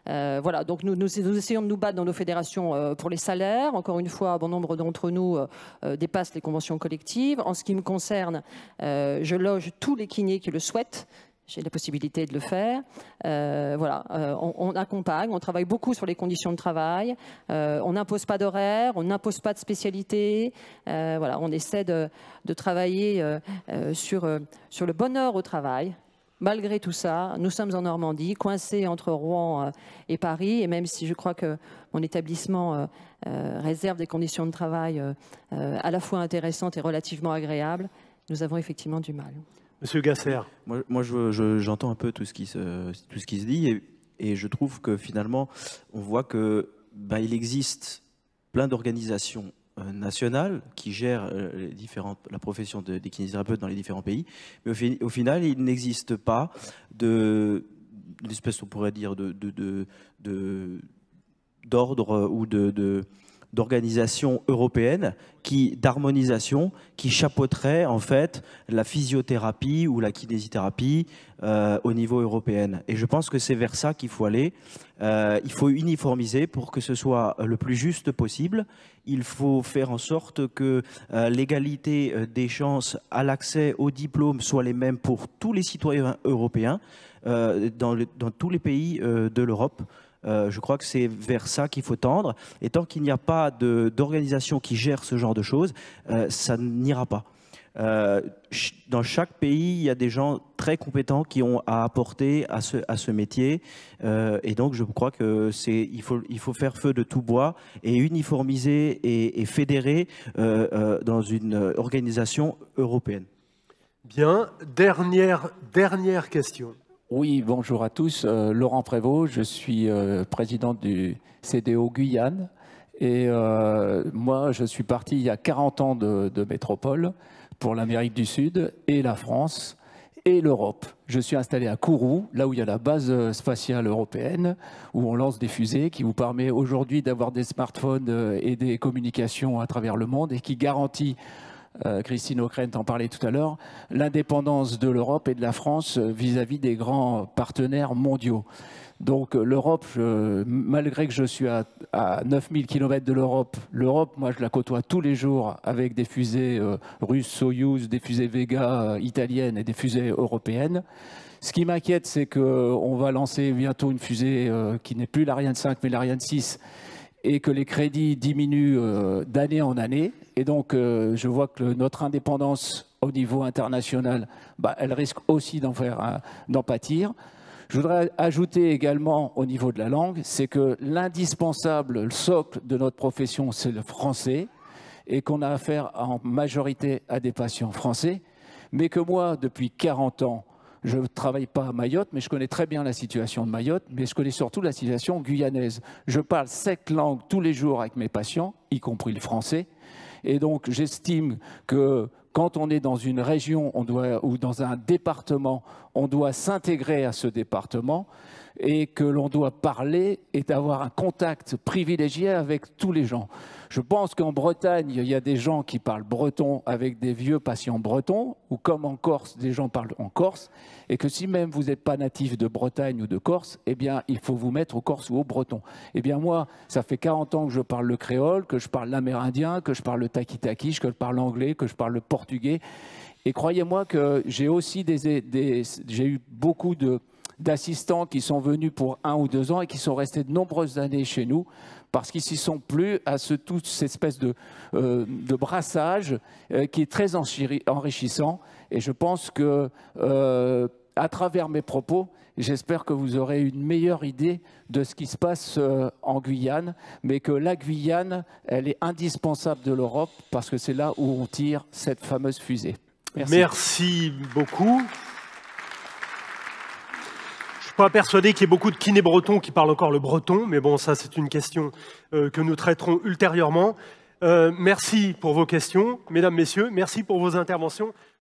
Euh, voilà, donc nous, nous, essayons de nous battre dans nos fédérations euh, pour les salaires. Encore une fois, bon nombre d'entre nous euh, dépassent les conventions collectives. En ce qui me concerne, je loge tous les kinés qui le souhaitent. J'ai la possibilité de le faire. voilà, on, accompagne, on travaille beaucoup sur les conditions de travail. on n'impose pas d'horaire, on n'impose pas de spécialité. voilà, on essaie de, de travailler sur, sur le bonheur au travail, malgré tout ça, nous sommes en Normandie, coincés entre Rouen euh, et Paris, et même si je crois que mon établissement euh, euh, réserve des conditions de travail à la fois intéressantes et relativement agréables, nous avons effectivement du mal. Monsieur Gasser. Moi, j'entends un peu tout ce qui se, dit, et, je trouve que finalement, on voit que bah, il existe plein d'organisations euh, nationale qui gère euh, la profession de, des kinésithérapeutes dans les différents pays. Mais au, final, il n'existe pas de, l'espèce, on pourrait dire, de, d'ordre ou de, d'organisation européenne qui d'harmonisation qui chapeauterait en fait la physiothérapie ou la kinésithérapie euh, au niveau européen. Et je pense que c'est vers ça qu'il faut aller. Euh, il faut uniformiser pour que ce soit le plus juste possible. Il faut faire en sorte que euh, l'égalité des chances à l'accès au diplôme soit les mêmes pour tous les citoyens européens dans, dans, tous les pays de l'Europe. Euh, je crois que c'est vers ça qu'il faut tendre. Et tant qu'il n'y a pas d'organisation qui gère ce genre de choses, euh, ça n'ira pas. Euh, dans chaque pays, il y a des gens très compétents qui ont à apporter à ce, métier. et donc, je crois que c'est il faut, il faut faire feu de tout bois et uniformiser et, et fédérer dans une organisation européenne. Bien. Dernière, dernière question. Oui, bonjour à tous. Euh, Laurent Prévost, je suis euh, président du CDO Guyane. Et euh, moi, je suis parti il y a 40 ans de, métropole pour l'Amérique du Sud et la France et l'Europe. Je suis installé à Kourou, là où il y a la base spatiale européenne, où on lance des fusées, qui vous permet aujourd'hui d'avoir des smartphones et des communications à travers le monde et qui garantit euh, Christine O'Krent en parlait tout à l'heure, l'indépendance de l'Europe et de la France vis-à-vis des grands partenaires mondiaux. Donc euh, l'Europe, malgré que je suis à, 9000 km de l'Europe, l'Europe, moi je la côtoie tous les jours avec des fusées euh, russes Soyuz, des fusées Vega italiennes et des fusées européennes. Ce qui m'inquiète, c'est qu'on va lancer bientôt une fusée qui n'est plus l'Ariane 5 mais l'Ariane 6 et que les crédits diminuent d'année en année. Et donc, euh, je vois que notre indépendance au niveau international, bah, elle risque aussi d'en faire, pâtir. Je voudrais ajouter également au niveau de la langue, c'est que l'indispensable, le socle de notre profession, c'est le français, et qu'on a affaire en majorité à des patients français, mais que moi, depuis 40 ans, je ne travaille pas à Mayotte, mais je connais très bien la situation de Mayotte, mais je connais surtout la situation guyanaise. Je parle sept langues tous les jours avec mes patients, y compris le français, et donc, j'estime que quand on est dans une région on doit, ou dans un département, on doit s'intégrer à ce département. et que l'on doit parler et d'avoir un contact privilégié avec tous les gens. Je pense qu'en Bretagne, il y a des gens qui parlent breton avec des vieux patients bretons, ou comme en Corse, des gens parlent en Corse, et que si même vous n'êtes pas natif de Bretagne ou de Corse, eh bien, il faut vous mettre au Corse ou au breton. Eh bien, moi, ça fait 40 ans que je parle le créole, que je parle l'amérindien, que je parle le takitakish, que je parle l'anglais, que je parle le portugais. Et croyez-moi que j'ai aussi des, j'ai eu beaucoup d'assistants qui sont venus pour un ou deux ans et qui sont restés de nombreuses années chez nous parce qu'ils s'y sont plus à ce, toute cette espèce de, euh, brassage euh, qui est très enrichissant. Et je pense que, euh, à travers mes propos, j'espère que vous aurez une meilleure idée de ce qui se passe en Guyane, mais que la Guyane, elle est indispensable de l'Europe parce que c'est là où on tire cette fameuse fusée. Merci beaucoup pas persuadé qu'il y ait beaucoup de kinés bretons qui parlent encore le breton, mais bon, ça c'est une question euh, que nous traiterons ultérieurement. Euh, merci pour vos questions, mesdames, messieurs, merci pour vos interventions.